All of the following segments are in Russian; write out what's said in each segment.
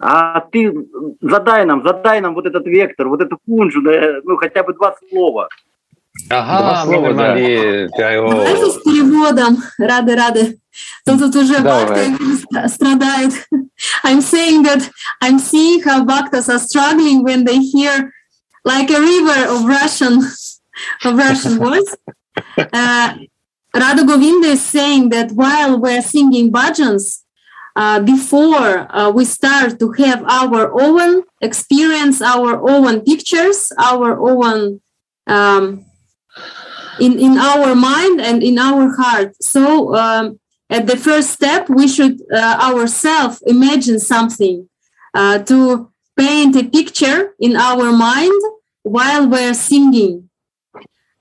А ты задай нам, задай нам вот этот вектор, вот эту кунжу, да, ну хотя бы два слова. Ага, слова, да. Давайте с переводом. Рады, рады. Тут, тут уже Бхакта страдает. I'm saying that I'm seeing how Bhaktas are struggling when they hear like a river of Russian of Russian words. Uh, Radha Govinda is saying that while we're singing bhajans, uh, before uh, we start to have our own experience, our own pictures, our own um, in in our mind and in our heart. So um, at the first step, we should uh, ourselves imagine something uh, to paint a picture in our mind while we're singing.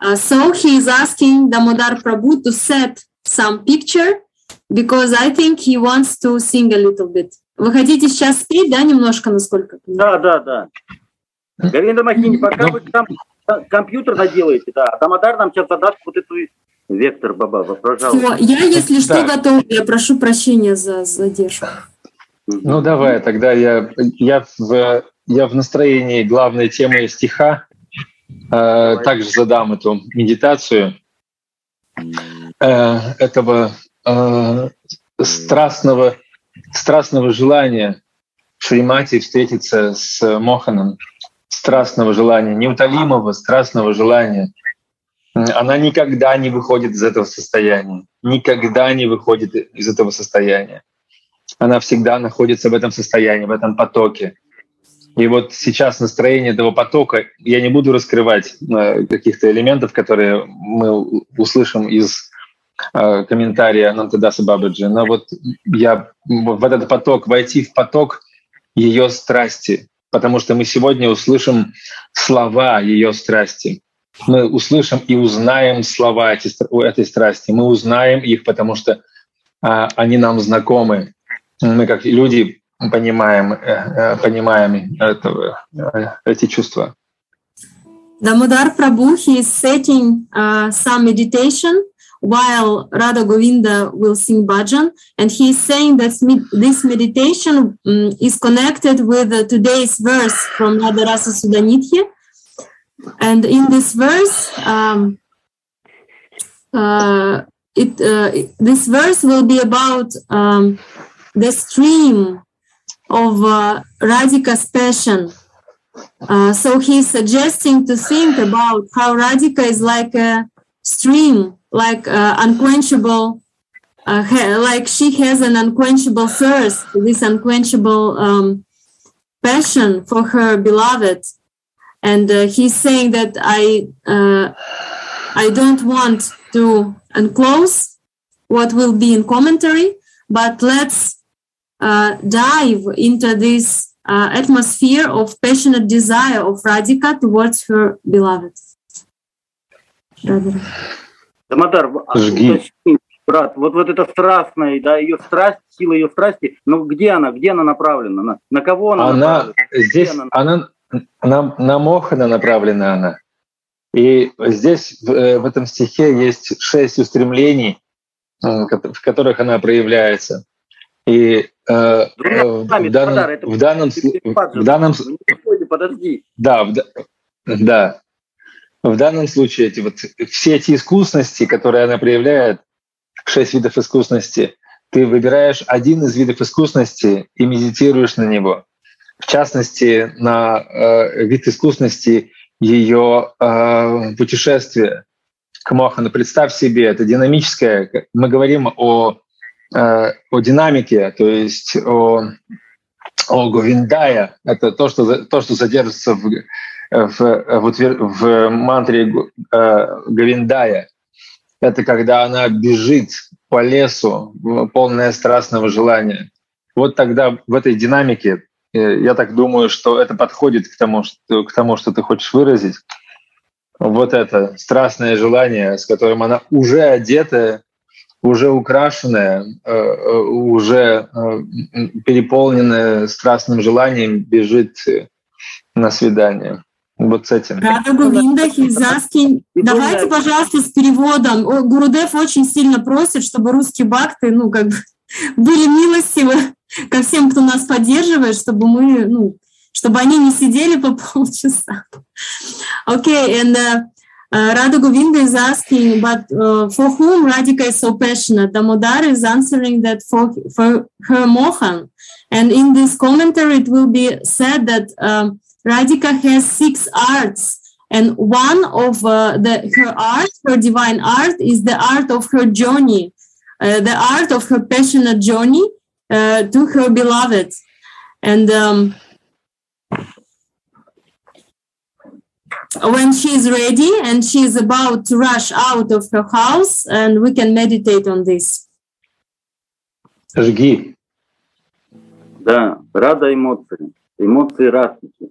Uh, so he is asking Damodar Prabhu to set some picture because I think he wants to sing a little bit. Вы хотите сейчас спеть, да, немножко, насколько? Да, да, да. Галина Махини, пока вы там компьютер наделаете, да, Дамодар нам сейчас задаст вот эту вектор, баба, пожалуйста. Все, я, если что, готова, я прошу прощения за задержку. Ну, давай, тогда я, я, в, я в настроении главной темы стиха э, также задам эту медитацию э, этого э, страстного, страстного желания Шримати встретиться с Моханом, страстного желания, неутолимого страстного желания. Она никогда не выходит из этого состояния, никогда не выходит из этого состояния. Она всегда находится в этом состоянии, в этом потоке. И вот сейчас настроение этого потока, я не буду раскрывать э, каких-то элементов, которые мы услышим из э, комментария Нантадаса Бабаджи, но вот я в этот поток, войти в поток ее страсти, потому что мы сегодня услышим слова ее страсти. Мы услышим и узнаем слова эти, этой страсти. Мы узнаем их, потому что а, они нам знакомы. Мы как люди понимаем, э, понимаем это, эти чувства. Damodar Prabhu, he is setting uh, some meditation while Radha Govinda will sing bhajan. And he is saying that this meditation um, is connected with uh, today's verse from Radharasa Sudanitya. And in this verse, um, uh, it, uh, this verse will be about um, the stream of uh, Radhika's passion. Uh, so he's suggesting to think about how Radhika is like a stream like uh, unquenchable uh, like she has an unquenchable thirst this unquenchable um, passion for her beloved. And uh, he's saying that i uh, i don't want to enclose what will be in commentary but let's uh, dive into this uh, atmosphere of passionate desire of radhika towards her beloved Radha. Дамодар, брат, вот, вот это страстная, да, ее страсть, сила ее страсти, но где она, где она направлена, на, на кого она, она направлена? Здесь она, она на, на Мохана направлена она. И здесь в, э, в этом стихе есть шесть устремлений, э, в которых она проявляется. И э, э в, данном, в данном, в данном, подожди. Да, в, да, в данном случае эти вот, все эти искусности, которые она проявляет, шесть видов искусности, ты выбираешь один из видов искусности и медитируешь на него. В частности, на э, вид искусности ее э, путешествия к Мохану. Представь себе, это динамическое. Мы говорим о, э, о динамике, то есть о, о Говиндая. Это то, что, то, что содержится в в, в, в мантре э, Гавиндая. Это когда она бежит по лесу, полная страстного желания. Вот тогда в этой динамике, э, я так думаю, что это подходит к тому, что, к тому, что ты хочешь выразить. Вот это страстное желание, с которым она уже одетая, уже украшенная, э, уже переполненная страстным желанием бежит на свидание вот с этим. Рада Гувинда, Хизаски. Давайте, пожалуйста, с переводом. Гурудев очень сильно просит, чтобы русские бакты, ну, как бы, были милостивы ко всем, кто нас поддерживает, чтобы мы, ну, чтобы они не сидели по полчаса. Okay, and uh, uh, Radha Govinda is asking, but uh, for whom Radhika is so passionate? Damodar is answering that for, for her Mohan. And in this commentary, it will be said that um, Radhika has six arts. And one of uh, the, her art, her divine art, is the art of her journey, uh, the art of her passionate journey uh, to her beloved. And um, when she is ready and she is about to rush out of her house, and we can meditate on this. Жги. Да, рада эмоции. Эмоции радости.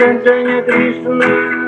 Jaya Krishna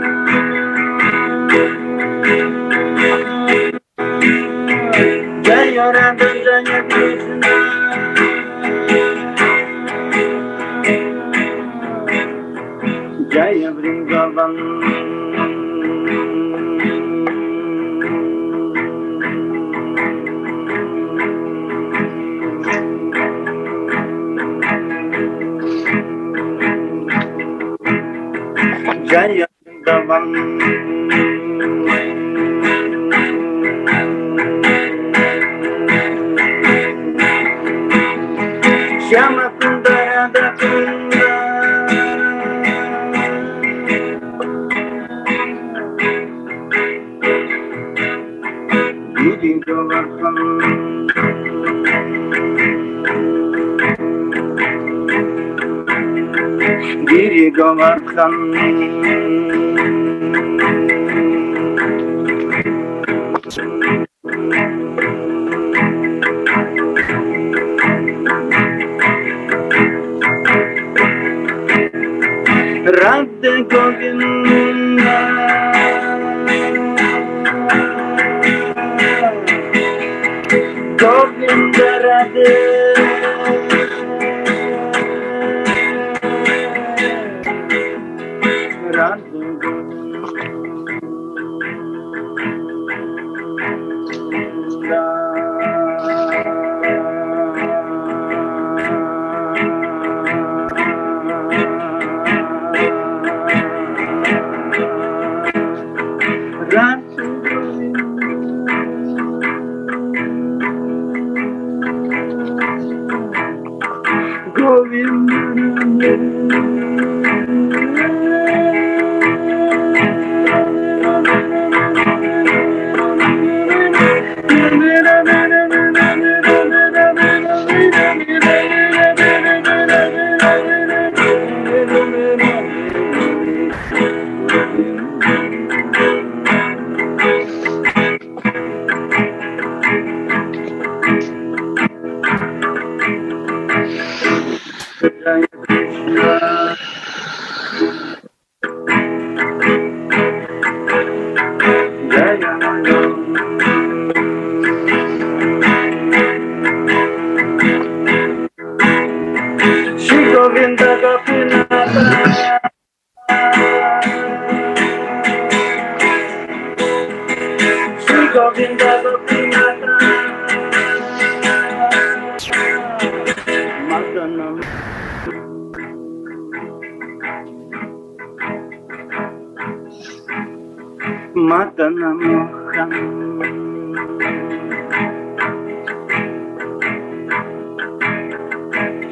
matan a Mohan.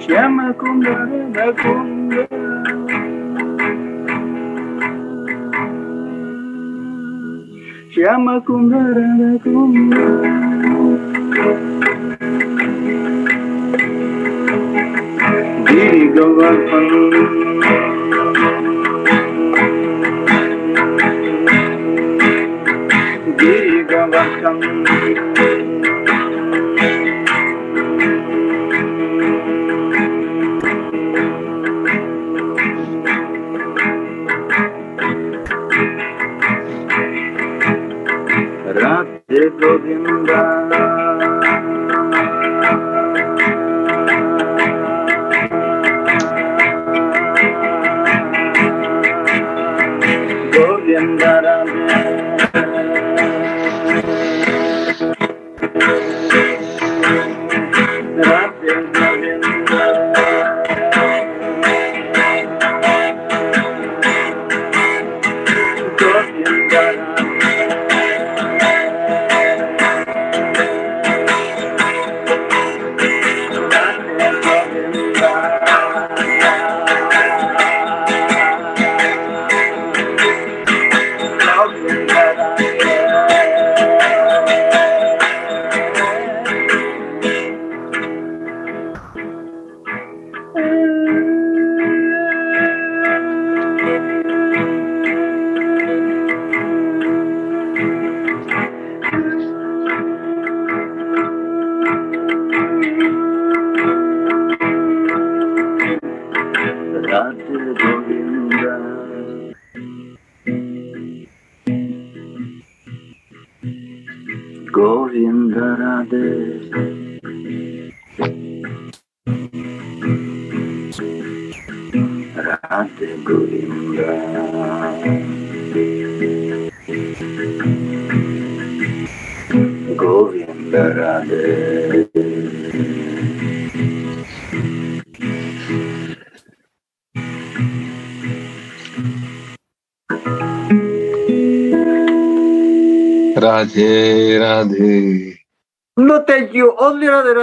Shama Kunda Rana Kunda. Shama 等你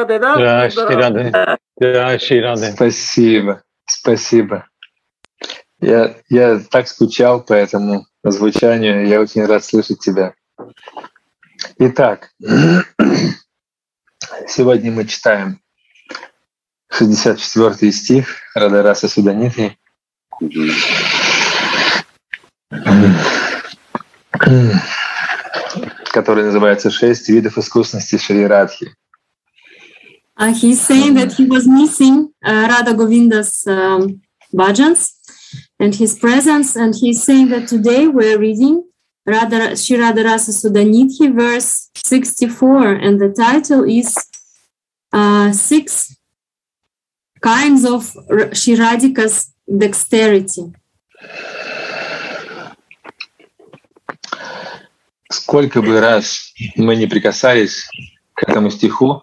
Radhe Radhe. Radhe Jai Shri Radhe. Radhe. Jai Shri Radhe. Спасибо, спасибо. Я, я так скучал по этому звучанию, я очень рад слышать тебя. Итак, сегодня мы читаем 64 стих Радараса Суданиты. который называется «Шесть видов искусности Шри Радхи». Uh, he's saying that he was missing uh, Radha Govinda's um, bhajans and his presence, and he's saying that today we're reading Radha Shri Radharasa Sudanidhi, verse 64, and the title is uh, Six Kinds of R- Shri Radhika's Dexterity. Сколько бы раз мы не прикасались к этому стиху,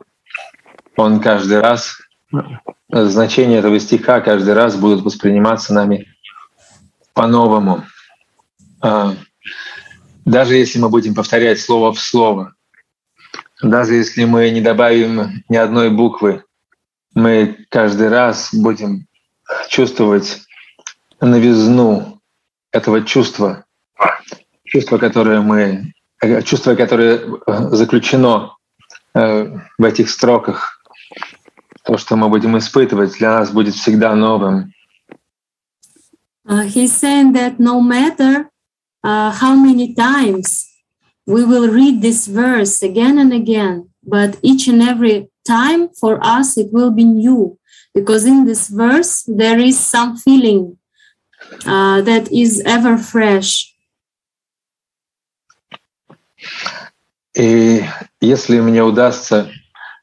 он каждый раз, значение этого стиха каждый раз будут восприниматься нами по-новому. А, Даже если мы будем повторять слово в слово, даже если мы не добавим ни одной буквы, мы каждый раз будем чувствовать новизну этого чувства, чувство, которое мы, чувство, которое э, заключено э, в этих строках, то, что мы будем испытывать, для нас будет всегда новым. Uh, he's saying that no matter uh, how many times we will read this verse again and again, but each and every time for us it will be new because in this verse there is some feeling uh, that is ever fresh. И если мне удастся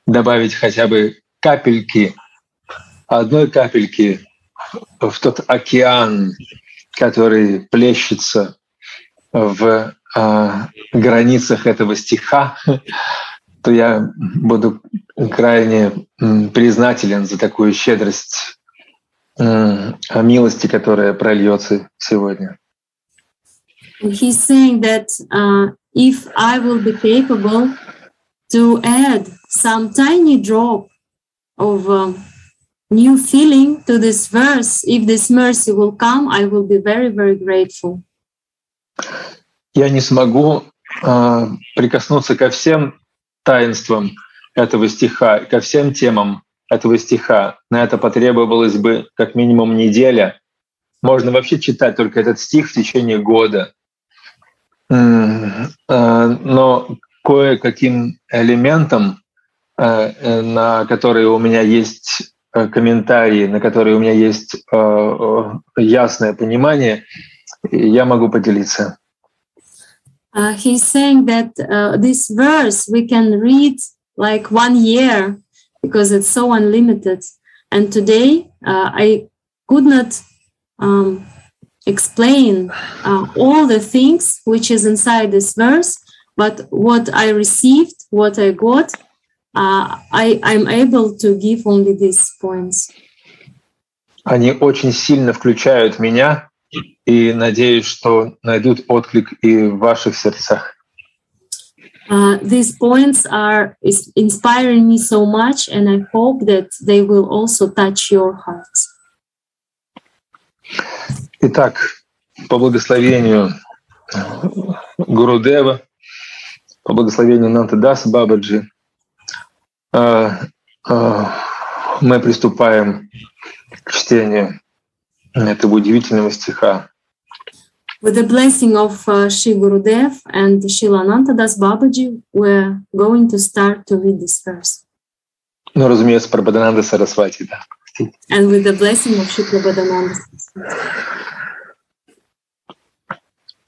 добавить хотя бы капельки, одной капельки в тот океан, который плещется в а, границах этого стиха, то я буду крайне признателен за такую щедрость м, милости, которая прольется сегодня. He's saying that uh, if I will be capable to add some tiny drop of um, new feeling to this verse, if this mercy will come, I will be very, very grateful. Я не смогу э, прикоснуться ко всем таинствам этого стиха, ко всем темам этого стиха. На это потребовалось бы как минимум неделя. Можно вообще читать только этот стих в течение года. Э, но кое-каким элементом, на которые у меня есть комментарии, на которые у меня есть ясное понимание, я могу поделиться. Uh, he's saying that uh, this verse we can read like one year because it's so unlimited. And today uh, I could not um, explain uh, all the things which is inside this verse, but what I received, what I got, uh, I, I'm able to give only these points. Они очень сильно включают меня и надеюсь, что найдут отклик и в ваших сердцах. Uh, these points are inspiring me so much, and I hope that they will also touch your hearts. Итак, по благословению Гурудева, по благословению Нантадаса Бабаджи, мы приступаем к чтению этого удивительного стиха. With the blessing of uh, Shri Gurudev and Srila Anantadas Babaji, we're going to start to read this verse. Ну, разумеется, Прабхадананда Сарасвати, да. And with the blessing of Shri Prabhupada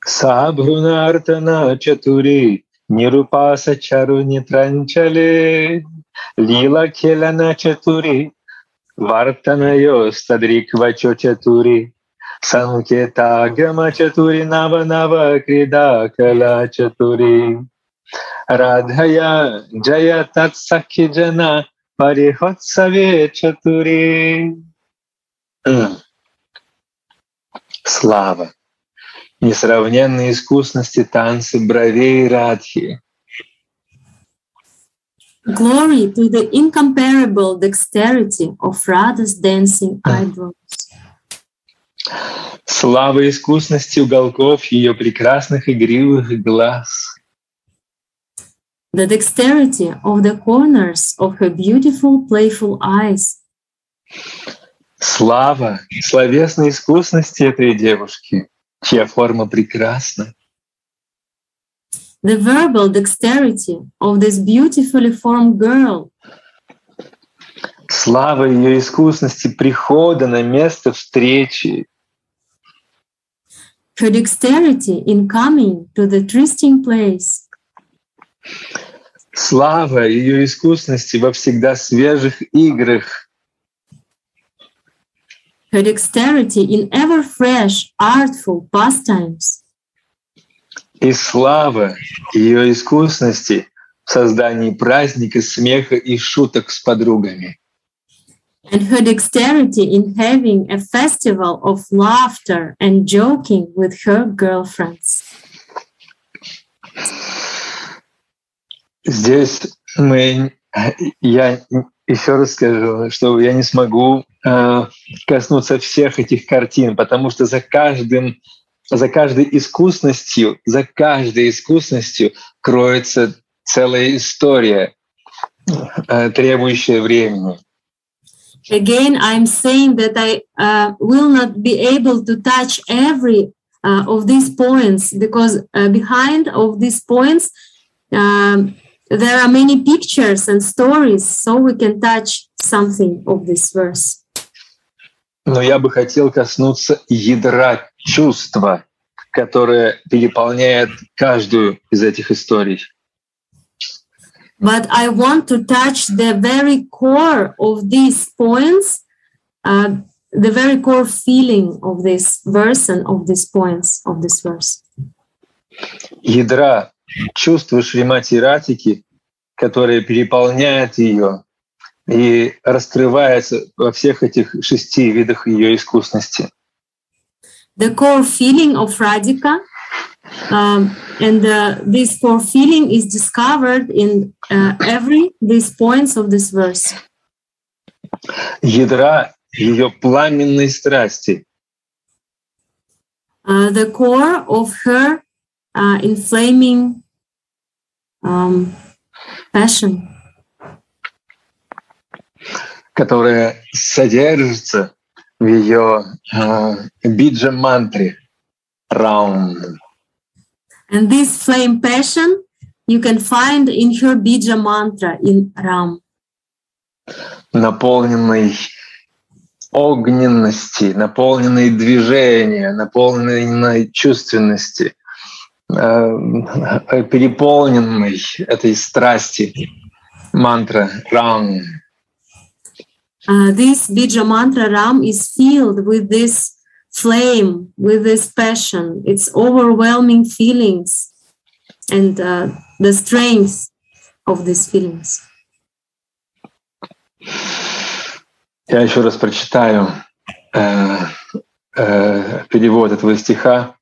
Sabhrunartana Chaturi Nirupasa Charu Nitranchale Lila Kelana Chaturi Vartanayo Stadrikvacho Chaturi Sanketagama Chaturi Nava Nava Krida Kala Chaturi Radhaya Jaya Tat Jana Парихотсаве Чатури. Слава, несравненной искусности танцы бровей Радхи. Glory to the incomparable dexterity of Radha's dancing eyebrows. Слава искусности уголков ее прекрасных игривых глаз. The dexterity of the corners of her beautiful, playful eyes. Слава словесной искусности этой девушки, чья форма прекрасна. The verbal dexterity of this beautifully formed girl. Слава ее искусности прихода на место встречи. Her dexterity in coming to the trysting place. Слава ее искусности во всегда свежих играх. Her dexterity in ever fresh, artful pastimes. И слава ее искусности в создании праздника, смеха и шуток с подругами. And her dexterity in having a festival of laughter and joking with her girlfriends. Здесь мы, я еще раз скажу, что я не смогу э, коснуться всех этих картин, потому что за каждым, за каждой искусностью, за каждой искусностью кроется целая история, э, требующая времени. Again, I'm saying that I uh, will not be able to touch every uh, of these points because uh, behind of these points, um, there are many pictures and stories, so we can touch something of this verse. Но я бы хотел коснуться ядра чувства, которое переполняет каждую из этих историй. But I want to touch the very core of these points, uh, the very core feeling of this verse and of these points of this verse. Ядра чувство Шримати Ратики, которое переполняет ее и раскрывается во всех этих шести видах ее искусности. The core feeling of Radhika, um, and uh, this core feeling is discovered in uh, every these points of this verse. Ядра ее пламенной страсти. Uh, the core of her uh, inflaming um, passion. Которая содержится в ее uh, биджа-мантре Раум. And this flame passion you can find in her bija mantra in Ram. Наполненный огненности, наполненной движения, наполненной чувственности, э, переполненной этой страсти мантра Рам. Uh, this Bija mantra Ram is filled with this flame, with this passion, its overwhelming feelings, and uh, the strength of these feelings. Я еще раз прочитаю э, э, перевод этого стиха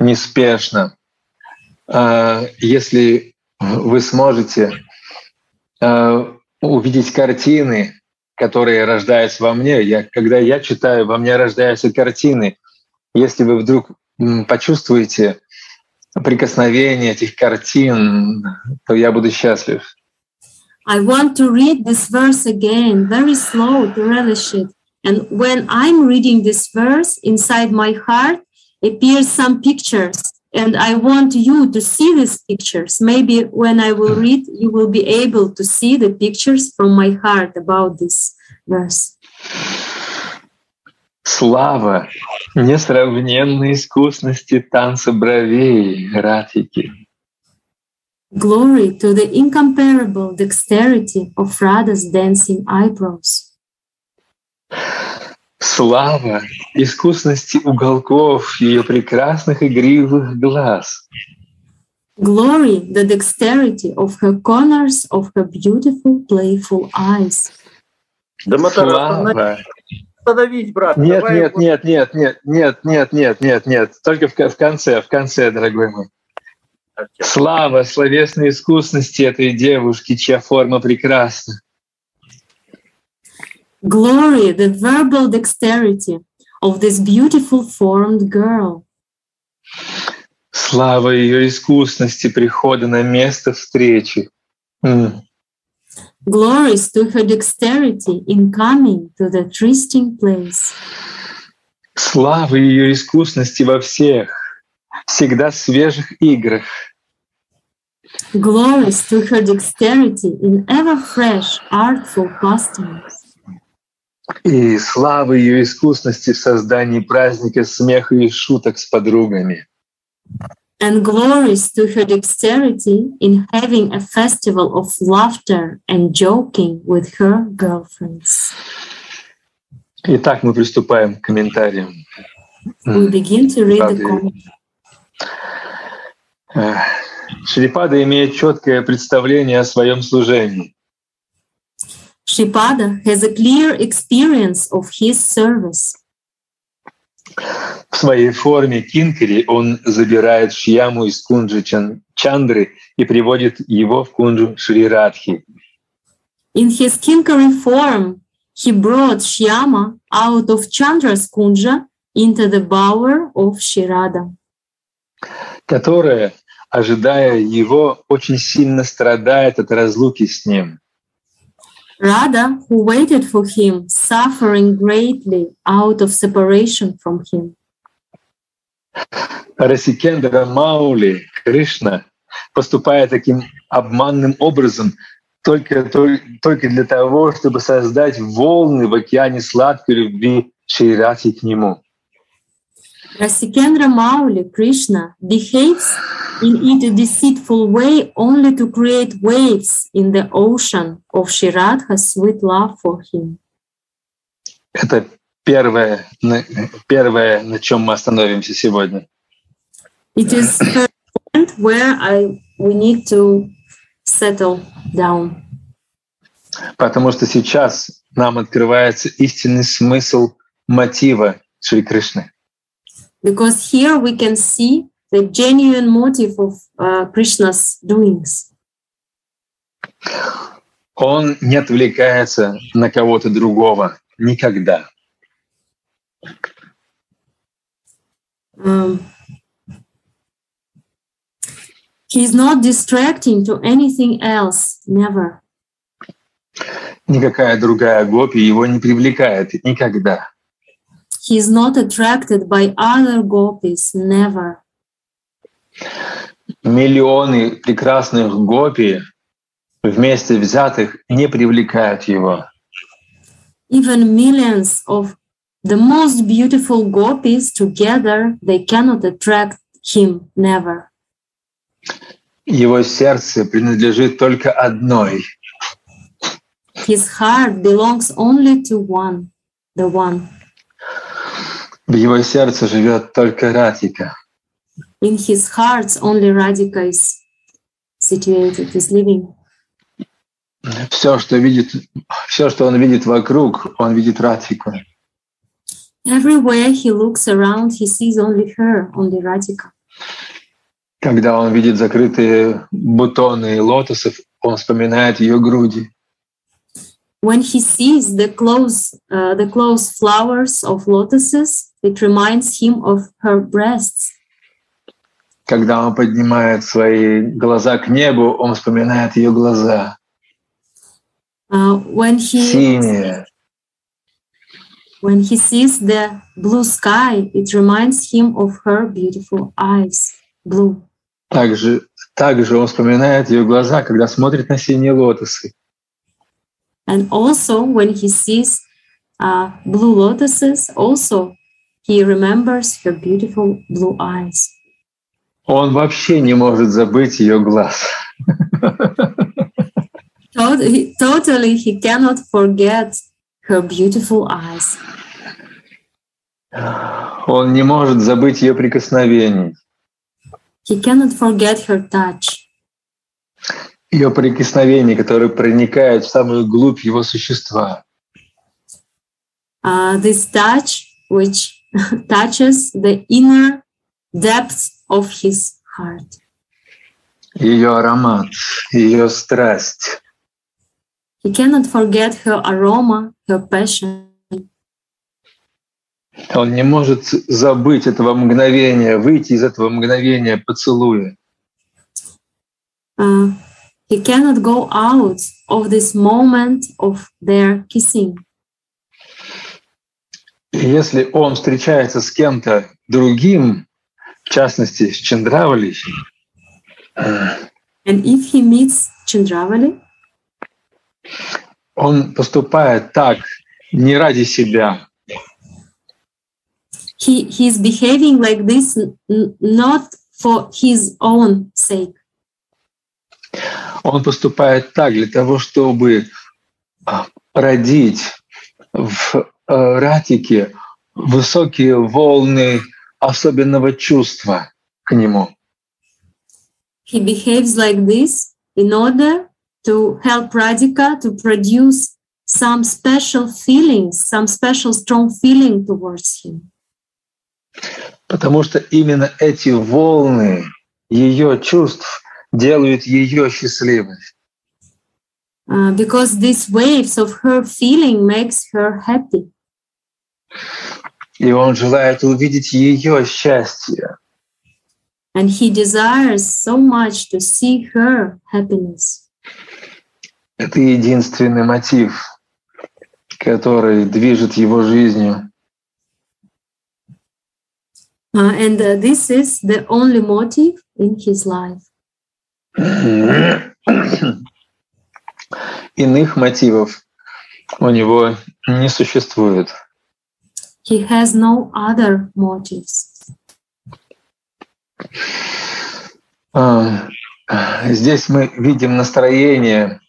неспешно. Э, если вы сможете э, увидеть картины, которые рождаются во мне, я, когда я читаю, во мне рождаются картины. Если вы вдруг почувствуете прикосновение этих картин, то я буду счастлив. I want to read this verse again, very slow to relish it. And when I'm reading this verse, inside my heart appears some pictures. And I want you to see these pictures. Maybe when I will read, you will be able to see the pictures from my heart about this verse. Слава несравненной искусности танца бровей, Ратики. Glory to the incomparable dexterity of Radha's dancing eyebrows. Слава искусности уголков ее прекрасных игривых глаз. Glory the dexterity of her corners of her beautiful playful eyes. Да, Слава. остановись, брат. Нет, давай нет, вот- нет, нет, нет, нет, нет, нет, нет, нет. Только в, в конце, в конце, дорогой мой. Слава словесной искусности этой девушки, чья форма прекрасна. Glory the verbal dexterity of this beautiful formed girl. Слава ее искусности прихода на место встречи. М. Glories to her dexterity in coming to the trysting place. Слава ее искусности во всех, всегда свежих играх. Glories to her dexterity in ever fresh, artful pastimes. И слава ее искусности в создании праздника смеха и шуток с подругами. And glories to her dexterity in having a festival of laughter and joking with her girlfriends. Итак, мы приступаем к комментариям. We begin to read the Правда. comment. Э, Шрипада имеет четкое представление о своем служении. Shripada has a clear experience of his service. В своей форме кинкари он забирает Шьяму из кунджи Чан- Чандры и приводит его в кунджу Шри Радхи. In his kinkari form, he brought Shyama out of Chandra's kunja into the bower of Shirada, которая, ожидая его, очень сильно страдает от разлуки с ним. Radha, who waited for him, suffering greatly out of separation from him. Расикендра Маули, Кришна, поступая таким обманным образом только, только, только для того, чтобы создать волны в океане сладкой любви Шейрати к нему. Rasikendra Mauli, Krishna, behaves in a deceitful way only to create waves in the ocean of Shiradha's sweet love for him. Это первое, на- первое, на чем мы остановимся сегодня. It is the point where I we need to settle down Потому что сейчас нам открывается истинный смысл мотива Шри Кришны. Because here we can see the genuine motive of uh, Krishna's doings. Он не отвлекается на кого-то другого никогда. Um, He is not distracting to anything else, never. Никакая другая гопи его не привлекает никогда. He is not attracted by other gopis, never. Миллионы прекрасных гопи вместе взятых не привлекают его. Even millions of the most beautiful gopis together, they cannot attract him, never. Его сердце принадлежит только одной. His heart belongs only to one, the one. В его сердце живет только Ратика. In his heart, only Radhika is situated, is living. Все, что видит, все, что он видит вокруг, он видит Ратику. Everywhere he looks around, he sees only her, only Radhika. Когда он видит закрытые бутоны лотосов, он вспоминает ее груди. When he sees the close, uh, the close flowers of lotuses, it reminds him of her breasts. Когда он поднимает свои глаза к небу, он вспоминает ее глаза. Uh, when he Синие, when he sees the blue sky, it reminds him of her beautiful eyes, blue. также, также он вспоминает ее глаза, когда смотрит на синие лотосы. And also, when he sees uh, blue lotuses, also he remembers her beautiful blue eyes. Он вообще не может забыть ее глаз. Totally, he cannot forget her beautiful eyes. Он не может забыть ее прикосновений. He cannot forget her touch, Ее прикосновений, которые проникают в самую глубь его существа. uh, this touch which touches the inner depths of his heart. Ее аромат, ее страсть. He cannot forget her aroma, her passion. Он не может забыть этого мгновения, выйти из этого мгновения поцелуя. Uh, he cannot go out of this moment of their kissing. Если он встречается с кем-то другим, в частности, с Чандравали, And if he meets Chandravali, он поступает так не ради себя, he, he's behaving like this not for his own sake. он поступает так для того, чтобы а, родить в э, Ратике высокие волны особенного чувства к нему. He behaves like this in order to help Radhika to produce some special feelings, some special strong feeling towards him. Потому что именно эти волны ее чувств делают ее счастливой. Uh, because these waves of her feeling makes her happy. И он желает увидеть ее счастье. And he desires so much to see her happiness. Это единственный мотив, который движет его жизнью. Uh, and uh, this is the only motive in his life. Иных мотивов у него не существует. He has no other motives. А, Здесь мы видим настроение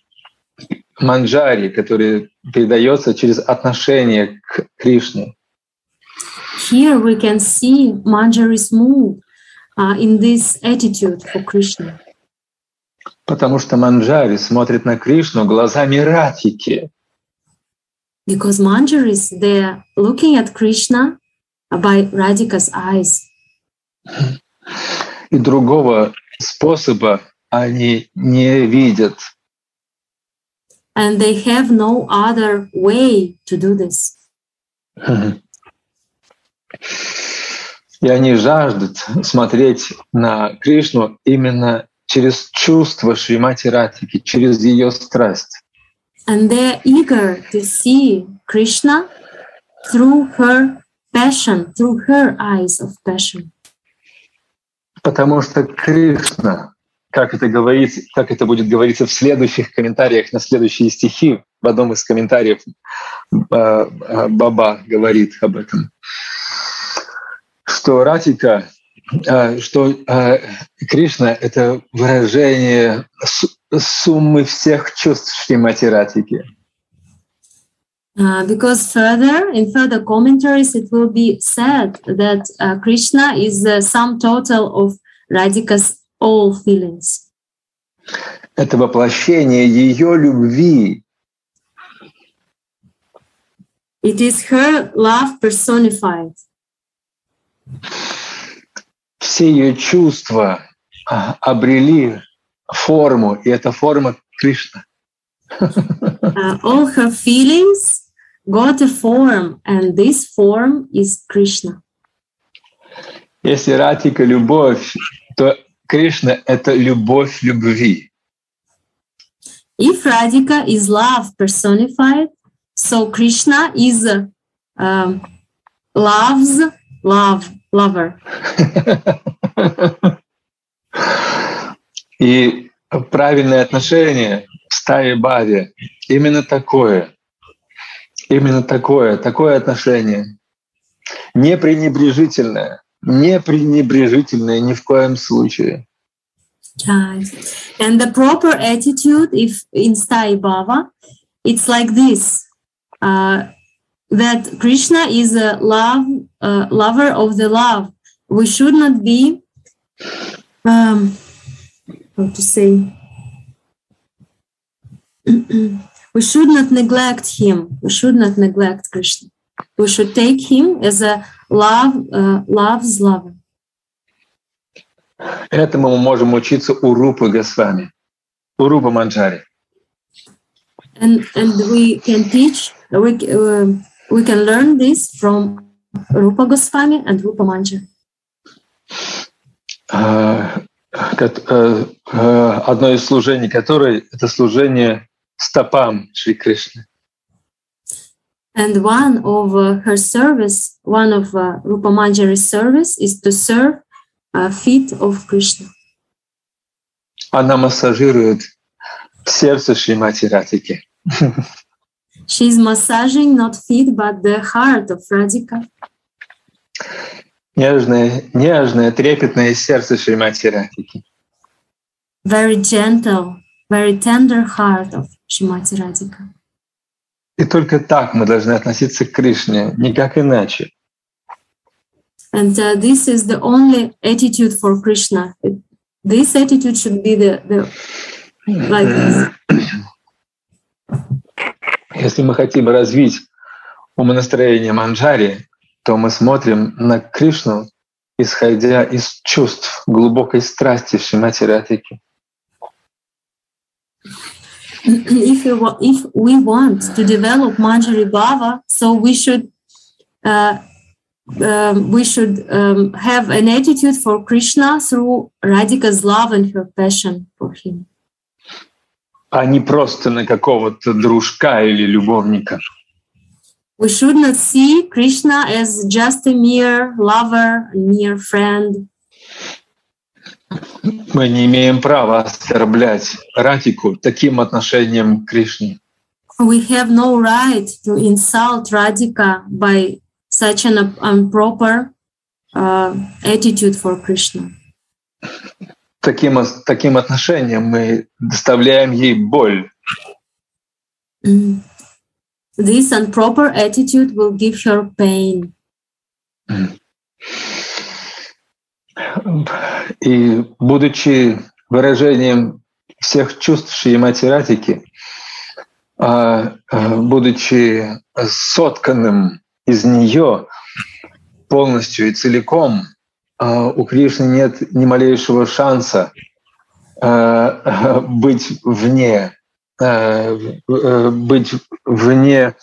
манджари, которое передается через отношение к Кришне. Here we can see Manjari's mood uh, in this attitude for Krishna. Потому что манджари смотрит на Кришну глазами Ратики. Because Manjari is there looking at Krishna by Radhika's eyes. И другого способа они не видят. And they have no other way to do this. И они жаждут смотреть на Кришну именно через чувство Шримати Радхики, через ее страсть. And they're eager to see Krishna through her passion, through her eyes of passion. Потому что Кришна, как это говорится, как это будет говориться в следующих комментариях на следующие стихи, в одном из комментариев Баба говорит об этом, что Ратика, что Кришна — это выражение суммы всех чувств Шримати Ратики. Uh, because further, in further commentaries, it will be said that uh, Krishna is the sum total of Radhika's all feelings. Это воплощение ее любви. It is her love personified. Все ее чувства обрели форму, и эта форма Кришна. uh, all her feelings got a form, and this form is Krishna. Если Ратика — любовь, то Кришна — это любовь любви. If Radhika is love personified, so Krishna is uh, um, love's love, lover. И правильное отношение в стае Бави именно такое. Именно такое, такое отношение. Не пренебрежительное, не пренебрежительное ни в коем случае. Right. And the proper attitude, if in Stai Bhava, it's like this: uh, that Krishna is a love uh, lover of the love. We should not be, um, how to say, we should not neglect him. We should not neglect Krishna. We should take him as a love, uh, love's lover. Этому мы можем учиться у Рупы Госвами, у Рупа Манджари. And and we can teach, we uh, we can learn this from Rupa Goswami and Rupa Manjari. Одно из служений которой это служение стопам Шри Кришны. And one of uh, her service, one of uh, Rupa Manjari's service is to serve uh, feet of Krishna. Она массажирует сердце Шримати Радики. She's massaging not feet, but the heart of Radhika. Нежное, нежное, трепетное сердце Шримати Радики. Very gentle, very tender heart of Shrimati Radhika. И только так мы должны относиться к Кришне, никак иначе. And uh, this is the only attitude for Krishna. This attitude should be the, the like this. Если мы хотим развить умонастроение манджари, то мы смотрим на Кришну, исходя из чувств глубокой страсти Шримати Радхики. if wa- if we want to develop Manjari Bhava, so we should uh, um, we should um, have an attitude for Krishna through Radhika's love and her passion for him. а не просто на какого-то дружка или любовника. We should not see Krishna as just a mere lover, a mere friend. Мы не имеем права оскорблять Ратику таким отношением к Кришне. We have no right to insult Radhika by such an improper uh, attitude for Krishna. Таким, таким отношением мы доставляем ей боль. Mm. This improper attitude will give her pain. И будучи выражением всех чувств Ратики, а, а, будучи сотканным из нее полностью и целиком, а, у Кришны нет ни малейшего шанса быть вне, Э, э, быть вне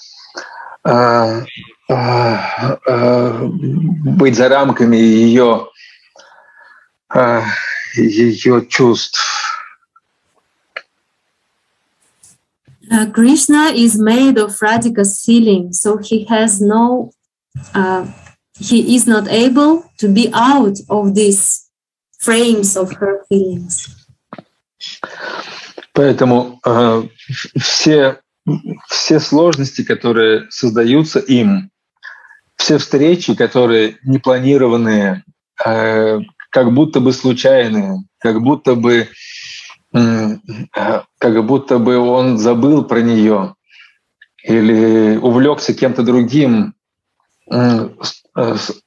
э, быть за рамками ее ее чувств. Uh, Krishna is made of Radhika's feeling, so he has no, uh, he is not able to be out of these frames of her feelings. Поэтому э, все, все сложности, которые создаются им, все встречи, которые непланированные, э, как будто бы случайные, как будто бы как будто бы он забыл про нее или увлекся кем-то другим,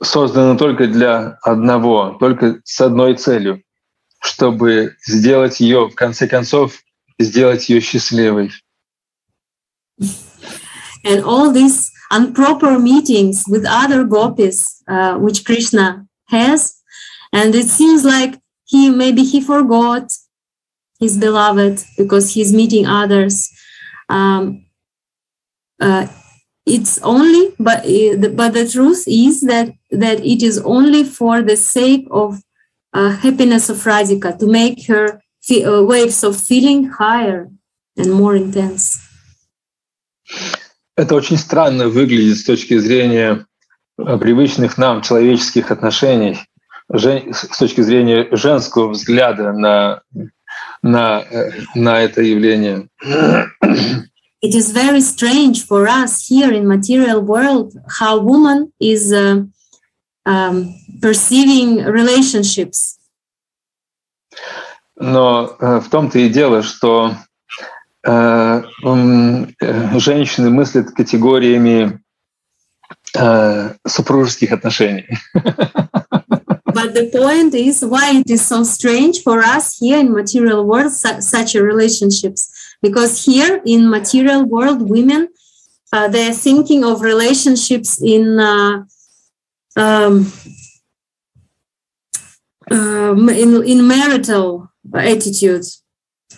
создано только для одного, только с одной целью, чтобы сделать ее, в конце концов, сделать ее счастливой. And all these improper meetings with other gopis, uh, which Krishna has, and it seems like he maybe he forgot his beloved because he's meeting others. Um, uh, it's only, but uh, but the truth is that that it is only for the sake of uh, happiness of Radhika to make her uh, waves of feeling higher and more intense. Это очень странно выглядит с точки зрения привычных нам человеческих отношений, с точки зрения женского взгляда на на, на это явление. It is very strange for us here in material world how woman is uh, um, perceiving relationships. Но э, в том-то и дело, что э, э, женщины мыслят категориями э, супружеских отношений. but the point is why it is so strange for us here in material world su- such a relationships because here in material world women uh, they're thinking of relationships in uh, um, um, in, in marital attitudes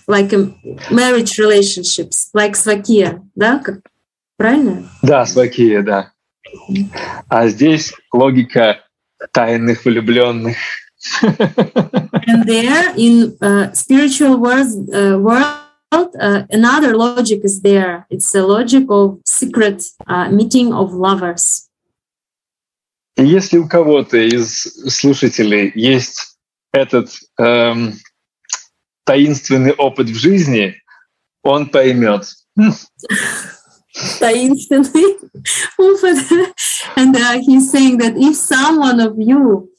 like um, marriage relationships like свакия да правильно да свакия да а здесь логика тайных влюбленных. and there in uh, spiritual world, uh, world uh, another logic is there. It's a logic of secret uh, meeting of lovers. Если у кого-то из слушателей есть этот эм, таинственный опыт в жизни, он поймет. таинственный опыт. And uh, he's saying that if someone of you,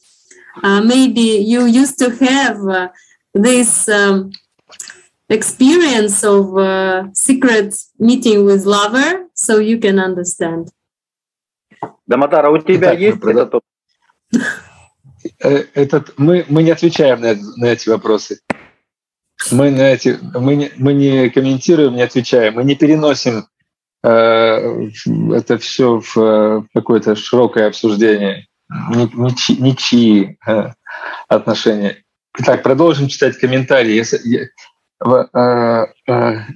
uh, maybe you used to have uh, this um, experience of uh, secret meeting with lover, so you can understand. Даматара, у тебя Итак, есть мы этот Этот, мы, мы не отвечаем на, на эти вопросы. Мы, на эти, мы, не, мы не комментируем, не отвечаем. Мы не переносим Э, это все в э, какое-то широкое обсуждение, ничьи, ничьи э, отношения. Итак, продолжим читать комментарии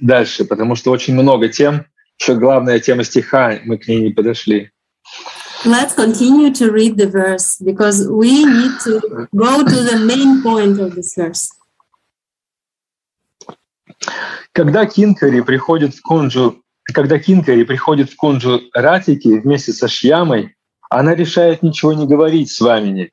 дальше, потому что очень много тем. Еще главная тема стиха, мы к ней не подошли. Let's continue to read the verse because we need to go to the main point of this verse. Когда Кинкари приходит в Конджу когда Кинкари приходит в Кунджу Ратики вместе со Шьямой, она решает ничего не говорить с вами.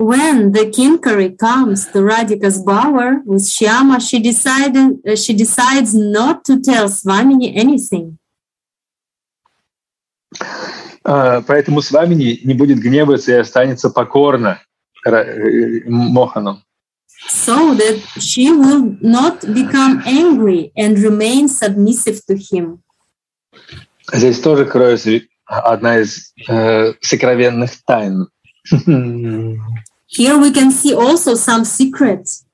When the Kinkari comes to Radhika's bower with Shyama, she decided uh, she decides not to tell Swamini anything. Uh, поэтому Свамини не будет гневаться и останется покорна Мохану so that she will not become angry and remain submissive to him. Здесь тоже кроется одна из э, сокровенных тайн. Here we can see also some secrets.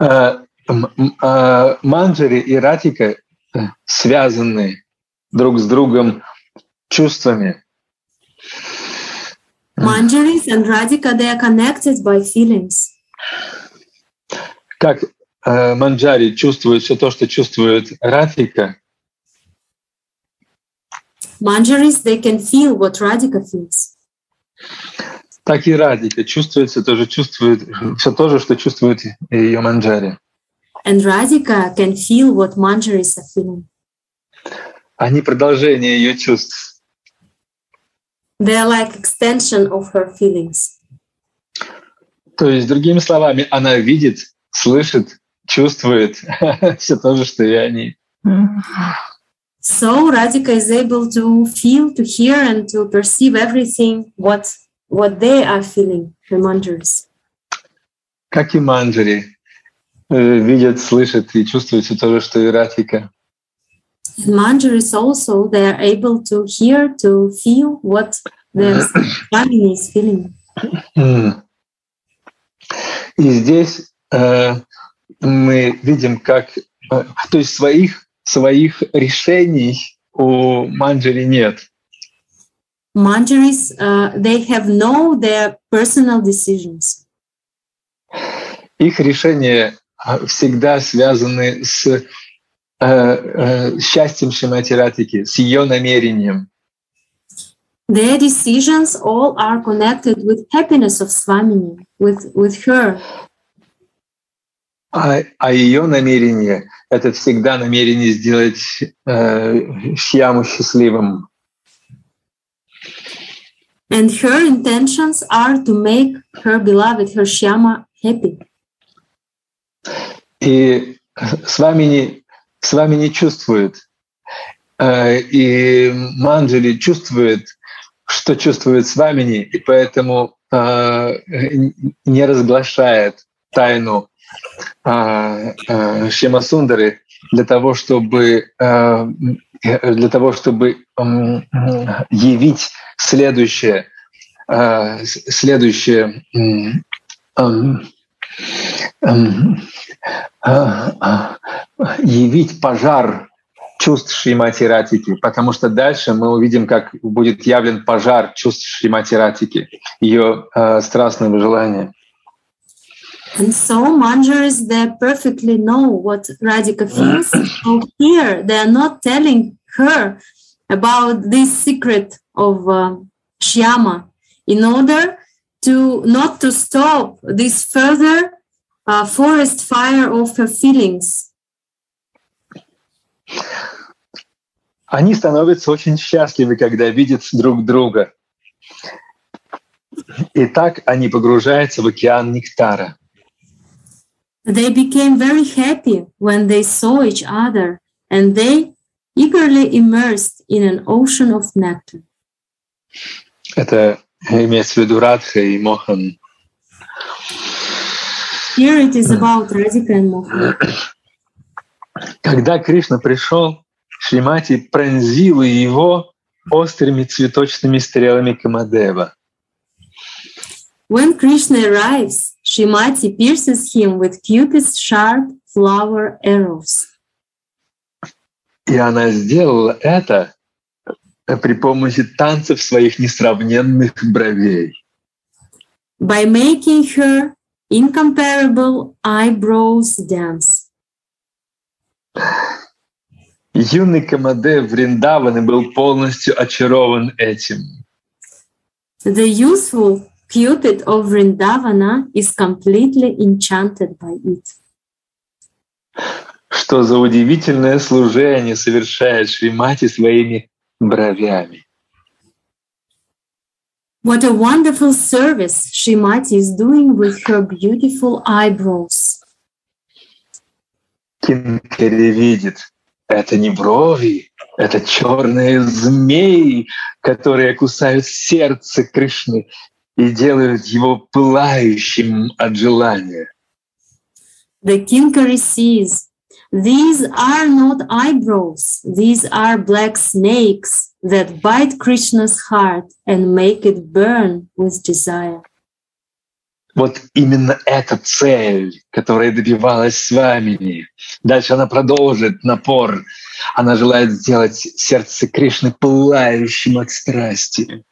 Э, э, Манджари и Ратика э, связаны друг с другом чувствами. Manjaris and Radhika, they are connected by feelings. Как э, Манджари чувствует все то, что чувствует Радхика, Manjaris, they can feel what Radhika feels. Так и Радика чувствуется, тоже чувствует все то же, что чувствует ее Манджари. And Radhika can feel what Manjaris are feeling. Они продолжение ее чувств. They are like extension of her feelings. То есть, другими словами, она видит, слышит, чувствует все то же, что и они. So Radhika is able to feel, to hear, and to perceive everything what what they are feeling, the manjaris. Как и манджари э, видят, слышат и чувствуют все то же, что и Радхика. Manjaris also they are able to hear, to feel what the Swami is feeling. И здесь э, мы видим, как, э, то есть своих своих решений у Манджари нет. Manjaris, uh, they have no their personal decisions. Их решения всегда связаны с э, э, счастьем Шимати Ратики, с ее намерением. Their decisions all are connected with happiness of Swamini, with, with her. А, а ее намерение — это всегда намерение сделать э, Шьяму счастливым. And her intentions are to make her beloved, her Shyama, happy. И с вами с вами не чувствует. Э, и Манджели чувствует, что чувствует с вами, и поэтому э, не разглашает тайну а, Шема Сундары для того, чтобы э, для того, чтобы явить следующее, э, следующее явить пожар чувств Шримати Ратики, потому что дальше мы увидим, как будет явлен пожар чувств Шримати Ратики, ее э, страстного желания. And so manjaris, they perfectly know what Radhika feels. so here, they are not telling her about this secret of uh, Shyama in order to not to stop this further uh, forest fire of her feelings. Они становятся очень счастливы, когда видят друг друга. И так они погружаются в океан нектара. They became very happy when they saw each other and they eagerly immersed in an ocean of nectar. Это имеется в виду Радха и Мохан. Here it is about and Mohan. Когда Кришна пришел, Шримати пронзила его острыми цветочными стрелами Камадева. When Krishna arrives, Shrimati pierces him with cutest sharp flower arrows. И она сделала это при помощи танцев своих несравненных бровей. By making her incomparable eyebrows dance. Юный Камаде Вриндаваны был полностью очарован этим. The youthful Cupid of Vrindavana is completely enchanted by it. Что за удивительное служение совершает Шримати своими бровями. What a wonderful service Shrimati is doing with her beautiful eyebrows. Кинкари видит, это не брови, это черные змеи, которые кусают сердце Кришны и делают его пылающим от желания. The Kinkari sees, these are not eyebrows, these are black snakes that bite Krishna's heart and make it burn with desire. Вот именно эта цель, которая добивалась с вами. Дальше она продолжит напор. Она желает сделать сердце Кришны пылающим от страсти.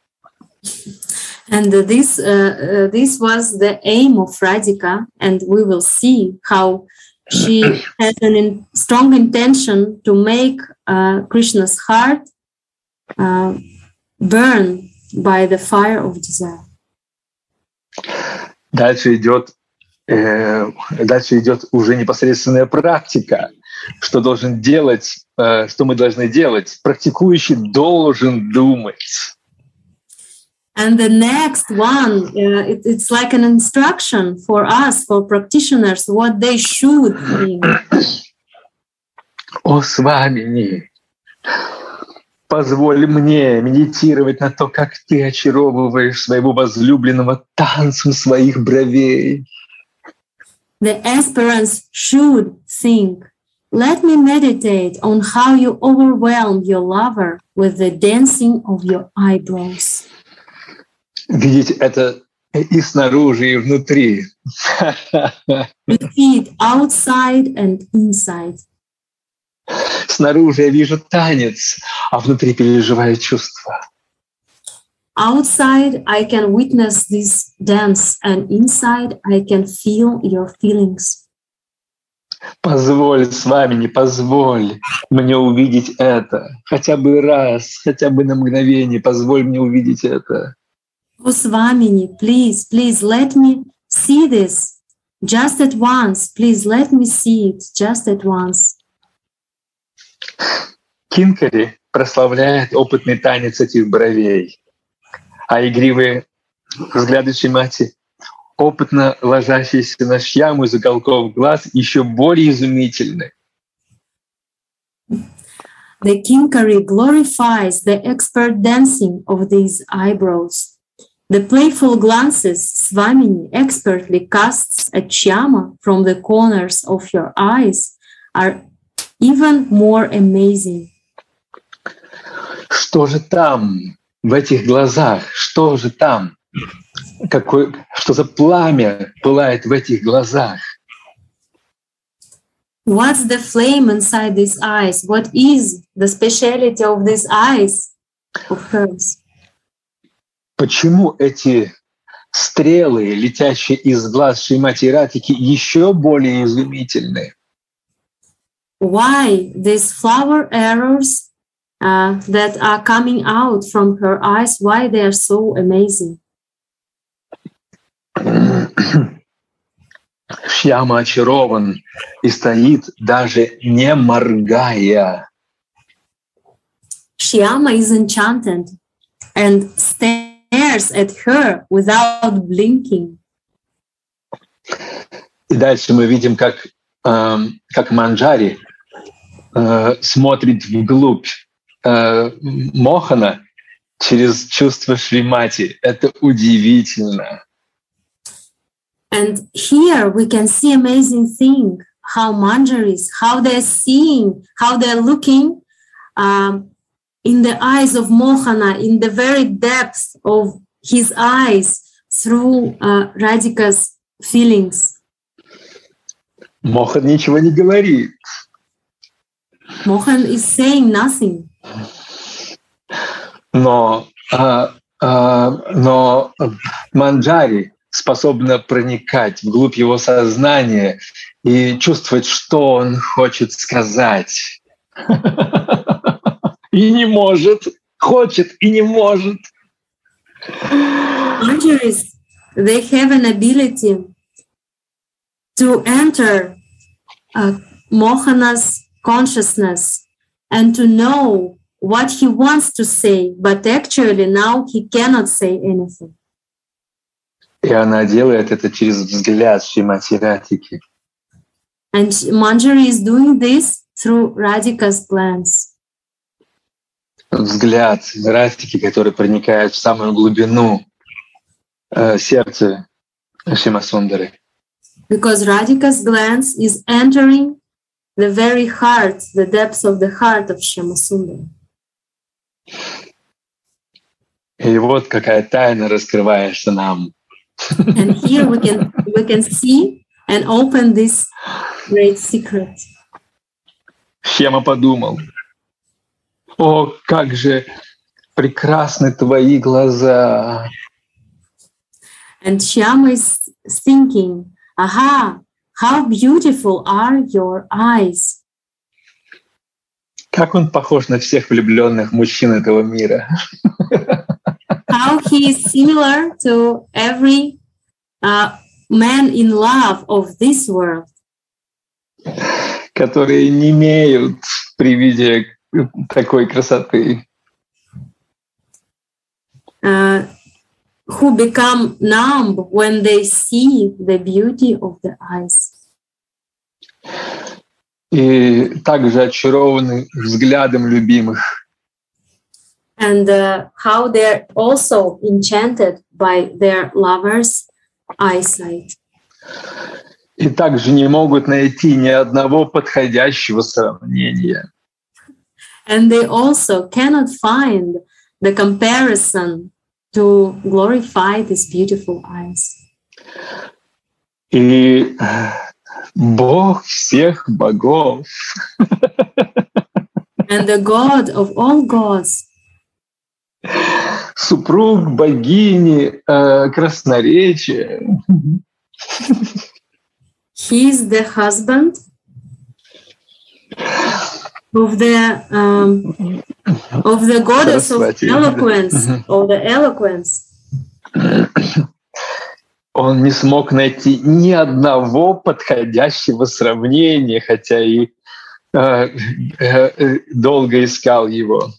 And this, uh, uh, this was the aim of Radhika, and we will see how she has a in, strong intention to make uh, Krishna's heart uh, burn by the fire of desire. Дальше идет э, дальше идет уже непосредственная практика, что должен делать, э, что мы должны делать. Практикующий должен думать. And the next one, uh, it, it's like an instruction for us, for practitioners, what they should think. О, с вами позволь мне медитировать на то, как ты очаровываешь своего возлюбленного танцем своих бровей. The aspirants should think, let me meditate on how you overwhelm your lover with the dancing of your eyebrows. Видеть это и снаружи, и внутри. Repeat outside and inside. Снаружи я вижу танец, а внутри переживаю чувства. Outside, I can witness this dance, and inside, I can feel your feelings. Позволь с вами, не позволь мне увидеть это. Хотя бы раз, хотя бы на мгновение, позволь мне увидеть это. О Swamini, please, please let me see this just at once. Please let me see it just at once. Кинкари прославляет опытный танец этих бровей, а игривые взгляды Шимати, опытно ложащиеся на шьяму из уголков глаз, еще более изумительны. The Kinkari glorifies the expert dancing of these eyebrows. The playful glances Swamini expertly casts at Shyama from the corners of your eyes are even more amazing. Что же там, в этих глазах? Что же там? Какой, что за пламя пылает в этих глазах? What's the flame inside these eyes? What is the speciality of these eyes of hers? Почему эти стрелы, летящие из глаз Шримати Ратики, еще более изумительны? Why these flower arrows uh, that are coming out from her eyes, why they are so amazing? Шьяма очарован и стоит даже не моргая. Shyama is enchanted and stares at her without blinking. И дальше мы видим, как, э, как Манджари э, смотрит вглубь э, Мохана через чувство Шримати. Это удивительно. And here we can see amazing thing, how manjaris, how they're seeing, how they're looking um, in the eyes of Mohana, in the very depth of his eyes through uh, Radhika's feelings. Мохан ничего не говорит. Mohan is saying nothing, но, а, а, но Манджари способна проникать вглубь его сознания и чувствовать, что он хочет сказать. И не может, хочет и не может. manjaris, they have an ability to enter uh, Mohana's consciousness and to know what he wants to say, but actually now he cannot say anything. И она делает это через взгляд Шримати Ратики. And Manjari is doing this through Radhika's glance. Взгляд Ратики, который проникает в самую глубину э, сердца Шимасундары. Because Radhika's glance is entering the very heart, the depths of the heart of Shyamasundara. И вот какая тайна раскрывается нам. And here we can we can see and open this great secret. Шема подумал, о, как же прекрасны твои глаза. And Shyama is thinking, aha, how beautiful are your eyes. Как он похож на всех влюбленных мужчин этого мира. How he is similar to every uh, men in love of this world. Которые не имеют при виде такой красоты. Uh, who become numb when they see the beauty of the eyes. И также очарованы взглядом любимых. And uh, how they're also enchanted by their lovers' eyesight. И также не могут найти ни одного подходящего сравнения. And they also cannot find the comparison to glorify these beautiful eyes. И Бог всех богов. And the God of all gods. Супруг богини э, красноречия. He is the husband of the um, of the goddess of eloquence, of the eloquence. Он не смог найти ни одного подходящего сравнения, хотя и э, э, долго искал его.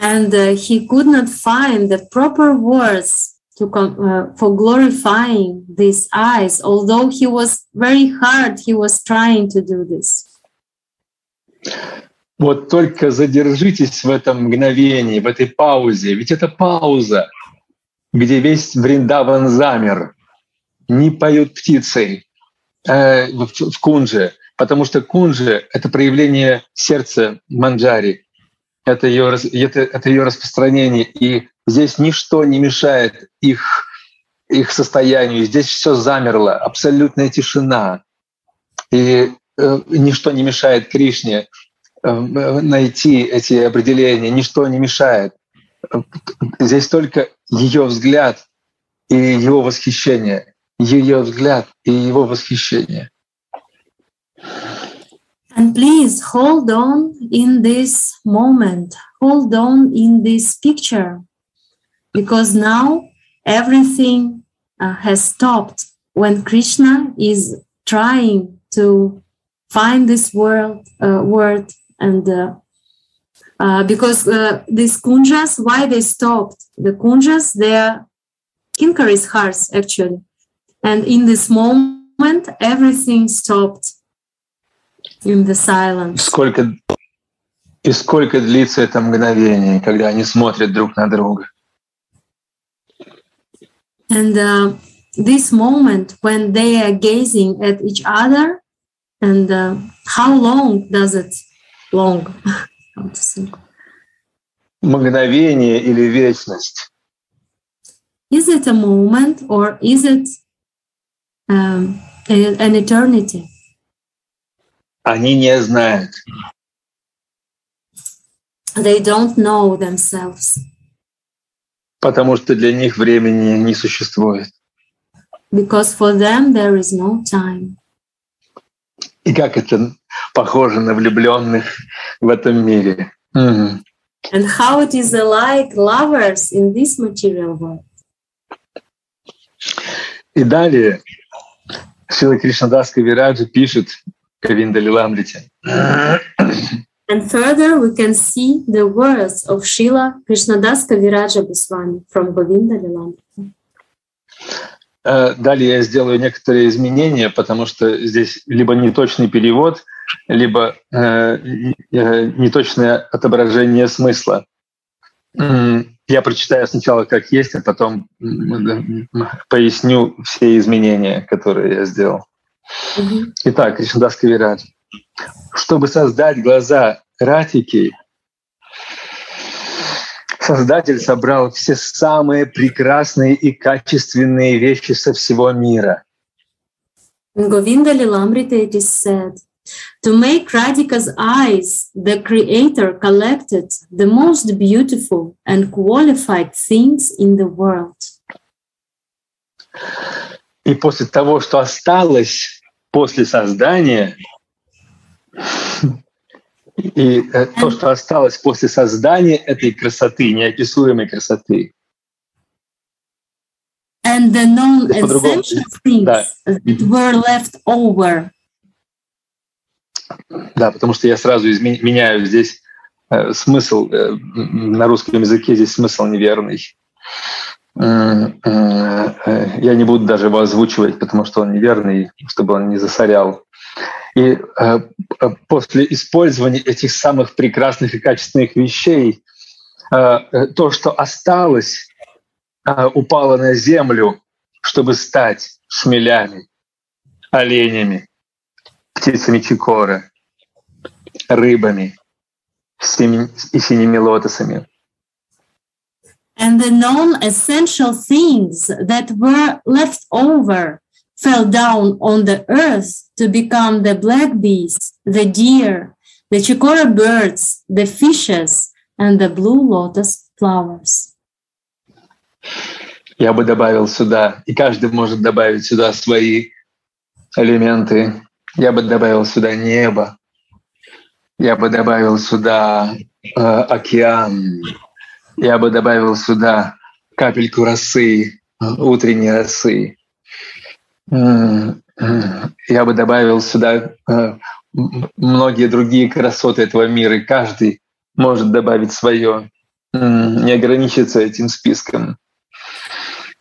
And uh, he could not find the proper words to uh, for glorifying these eyes, although he was very hard. He was trying to do this. Вот только задержитесь в этом мгновении, в этой паузе. Ведь это пауза, где весь Вриндаван замер. Не поют птицы э, в, в кунже, потому что кунже — это проявление сердца манджари, это ее, это, это ее распространение. И здесь ничто не мешает их, их состоянию. Здесь все замерло, абсолютная тишина. И ничто не мешает Кришне э, найти эти определения, ничто не мешает. Здесь только ее взгляд и его восхищение, ее взгляд и его восхищение. And please hold on in this moment, hold on in this picture, because now everything uh, has stopped when Krishna is trying to find this world uh, word and uh, uh, because uh, these kunjas, why they stopped? The kunjas, they are Kinkaris hearts actually, and in this moment, everything stopped in the silence. Сколько и сколько длится это мгновение, когда они смотрят друг на друга? And uh, this moment when they are gazing at each other, and uh, how long does it long? how to say? Мгновение или вечность? Is it a moment or is it um, a- an eternity? Они не знают. They don't know themselves Потому что для них времени не существует. because for them there is no time. И как это похоже на влюбленных в этом мире. Мгм. And how it is alike lovers in this material world. И далее Шила Кришнадас Кавираджи пишет Кавинда Лиламрите. And further, we can see the words of Srila Krishnadas Kaviraja Goswami from Govinda Lilamrita. Э, Далее я сделаю некоторые изменения, потому что здесь либо неточный перевод, либо э, э, неточное отображение смысла. Я прочитаю сначала как есть, а потом поясню все изменения, которые я сделал. Mhm. Итак, Кришнадас Кавирадж. Чтобы создать глаза Ратики, Создатель собрал все самые прекрасные и качественные вещи со всего мира. Govinda it is said, To make Radhika's eyes, the Creator collected the most beautiful and qualified things in the world. И после того, что осталось после создания, и э, то, что осталось после создания этой красоты, неописуемой красоты, And the non-essential things да. that were left over. Да, потому что я сразу изменяю здесь э, смысл, э, на русском языке здесь смысл неверный. Э, э, я не буду даже его озвучивать, потому что он неверный, чтобы он не засорял. И э, после использования этих самых прекрасных и качественных вещей, то, что осталось, упало на землю, чтобы стать шмелями, оленями, птицами чикора, рыбами и синими лотосами. And the non-essential things that were left over fell down on the earth to become the black bees, the deer, the chikora birds, the fishes, and the blue lotus flowers. Я бы добавил сюда, и каждый может добавить сюда свои элементы. Я бы добавил сюда небо. Я бы добавил сюда э, океан. Я бы добавил сюда капельку росы, утренней росы. Я бы добавил сюда э, многие другие красоты этого мира, и каждый может добавить свое, не ограничиться этим списком.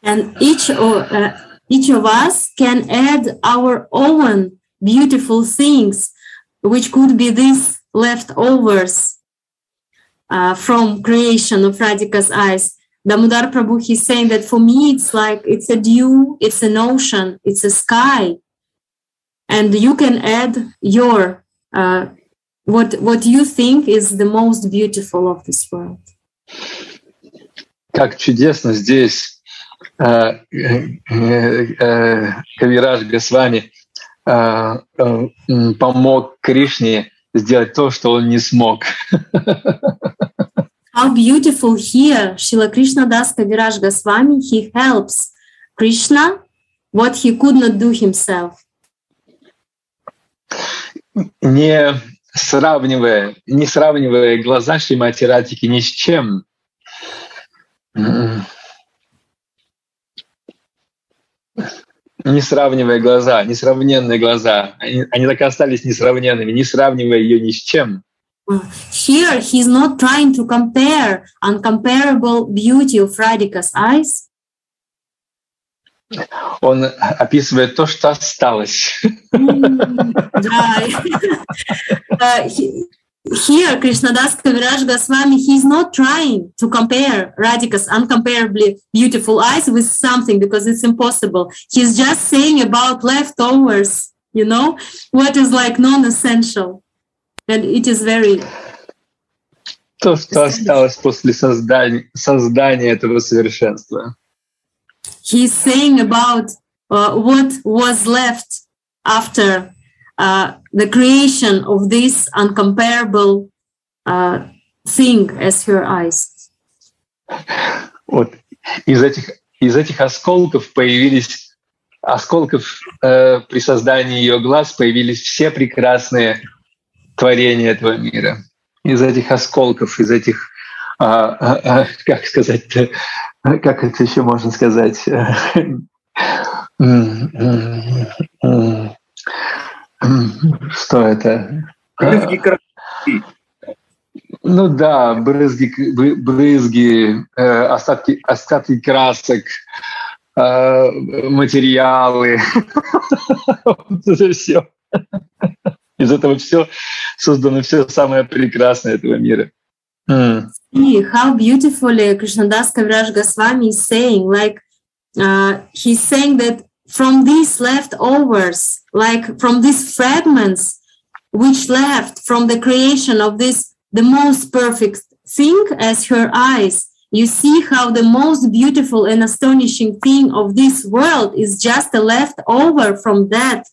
And each of, uh, each of us can add our own beautiful things, which could be these leftovers uh, from creation of Radhika's eyes. Damodar Prabhu, he's saying that for me, it's like it's a dew, it's an ocean, it's a sky. And you can add your, uh, what, what you think is the most beautiful of this world. Как чудесно здесь э, э, Кавираж Госвами помог Кришне сделать то, что он не смог. How beautiful here Shila Krishna Das Kaviraj Goswami, he helps Krishna what he could not do himself. Не сравнивая, не сравнивая глаза Шримати Радики ни с чем, не сравнивая глаза, несравненные глаза, они, они так и остались несравненными, не сравнивая ее ни с чем. Here he's not trying to compare uncomparable beauty of Radhika's eyes. Он описывает то, что осталось. Да. uh, he, here Krishnadas Kaviraj Goswami, he's not trying to compare Radhika's uncomparably beautiful eyes with something because it's impossible. He's just saying about leftovers, you know, what is like non-essential. And it is very... То, что осталось после создания, создания этого совершенства. He's saying about uh, what was left after uh, the creation of this uncomparable uh, thing as her eyes. Вот из этих из этих осколков появились осколков э, при создании ее глаз появились все прекрасные творения этого мира. Из этих осколков, из этих, а, а, как сказать, как это еще можно сказать? Что это? Брызги красоты. Ну да, брызги, брызги, э, остатки, остатки красок, э, материалы. Это все. Из этого все создано все самое прекрасное этого мира. Mm. See how beautifully Krishnadas Kaviraj Goswami is saying, like uh, he's saying that from these leftovers, like from these fragments which left from the creation of this, the most perfect thing as her eyes, you see how the most beautiful and astonishing thing of this world is just a leftover from that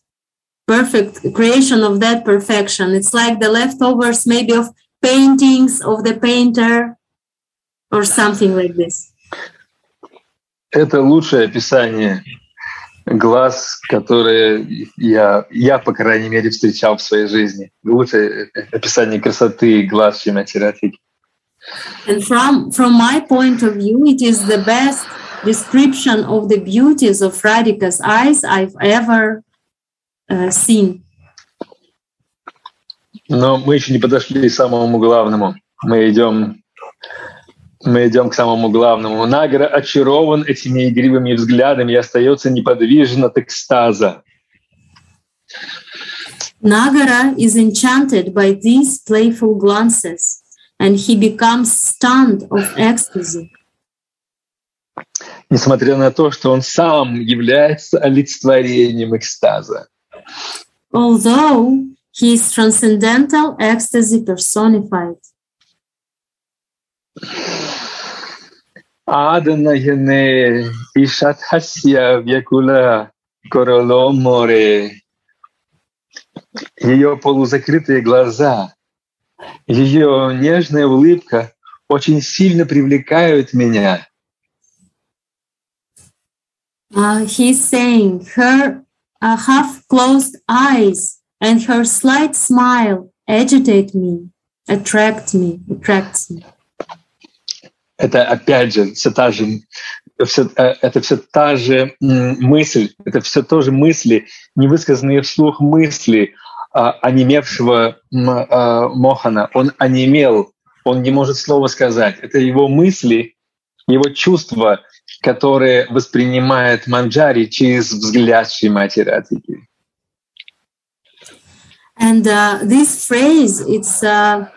perfect creation of that perfection. It's like the leftovers, maybe of paintings of the painter or something like this. Это лучшее описание глаз, которые я, я, по крайней мере, встречал в своей жизни. Лучшее описание красоты глаз Шримати And from, from my point of view, it is the best description of the beauties of Radhika's eyes I've ever uh, seen. Но мы еще не подошли к самому главному. Мы идем, мы идем к самому главному. Награ очарован этими игривыми взглядами и остается неподвижен от экстаза. Nagara is enchanted by these playful glances, and he becomes stunned of ecstasy. Несмотря на то, что он сам является олицетворением экстаза. Although he is transcendental ecstasy personified. Аданаяне Ишатхасья Вьякула Короло море. Ее полузакрытые глаза, ее нежная улыбка очень сильно привлекают меня. Uh, he's saying her uh, half-closed eyes and her slight smile agitate me, attract me, attracts me. Это опять же все та же, все, это все та же мысль, это все тоже мысли, невысказанные вслух мысли а, онемевшего а, Мохана. Он онемел, он не может слова сказать. Это его мысли, его чувства, которые воспринимает Манджари через взгляд Шримати Радхики. And uh, this phrase, it's a,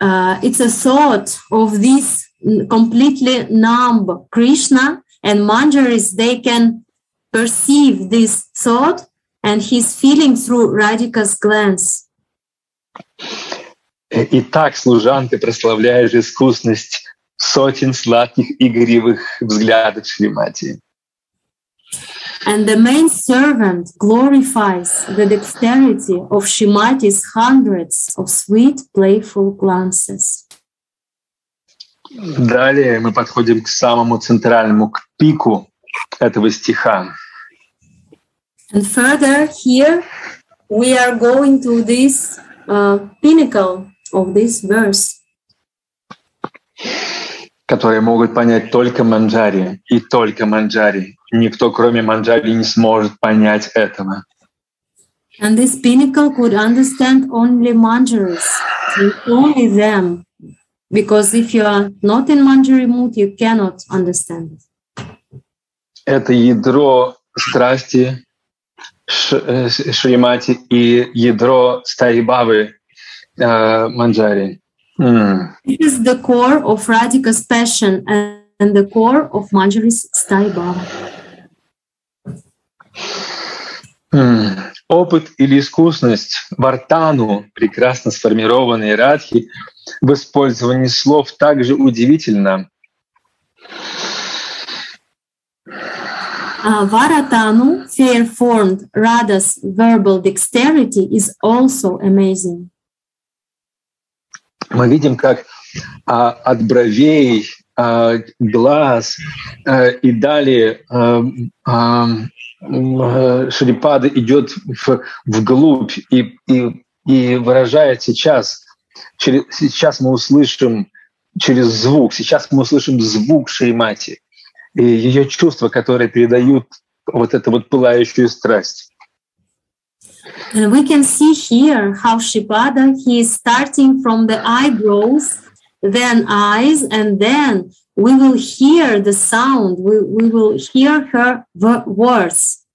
uh, it's a thought of this completely numb Krishna and Manjaris, they can perceive this thought and his feeling through Radhika's glance. И так служанка прославляет искусность сотен сладких игривых взглядов Шримати. And the main servant glorifies the dexterity of Shimati's hundreds of sweet, playful glances. Далее мы подходим к самому центральному, к пику этого стиха. And further here we are going to this uh, pinnacle of this verse. которые могут понять только манджари и только манджари. Никто, кроме манджари, не сможет понять этого. And this pinnacle could understand only manjaris, only them. Because if you are not in manjari mood, you cannot understand it. Это ядро страсти Шримати и ядро Старибавы Манджари. Mm. It is the core of Radhika's passion and the core of Manjari's Staiba. Mm. Опыт или искусность Вартану, прекрасно сформированной Радхи, в использовании слов также удивительно. Uh, Varatanu, fair-formed Radha's verbal dexterity is also amazing. мы видим, как а, от бровей, а, глаз а, и далее а, а, Шрипада идет в, вглубь и, и, и выражает сейчас, через, сейчас мы услышим через звук, сейчас мы услышим звук Шримати и ее чувства, которые передают вот эту вот пылающую страсть. And we can see here how Shipada, he is starting from the eyebrows, then eyes, and then we will hear the sound, we, we will hear her words.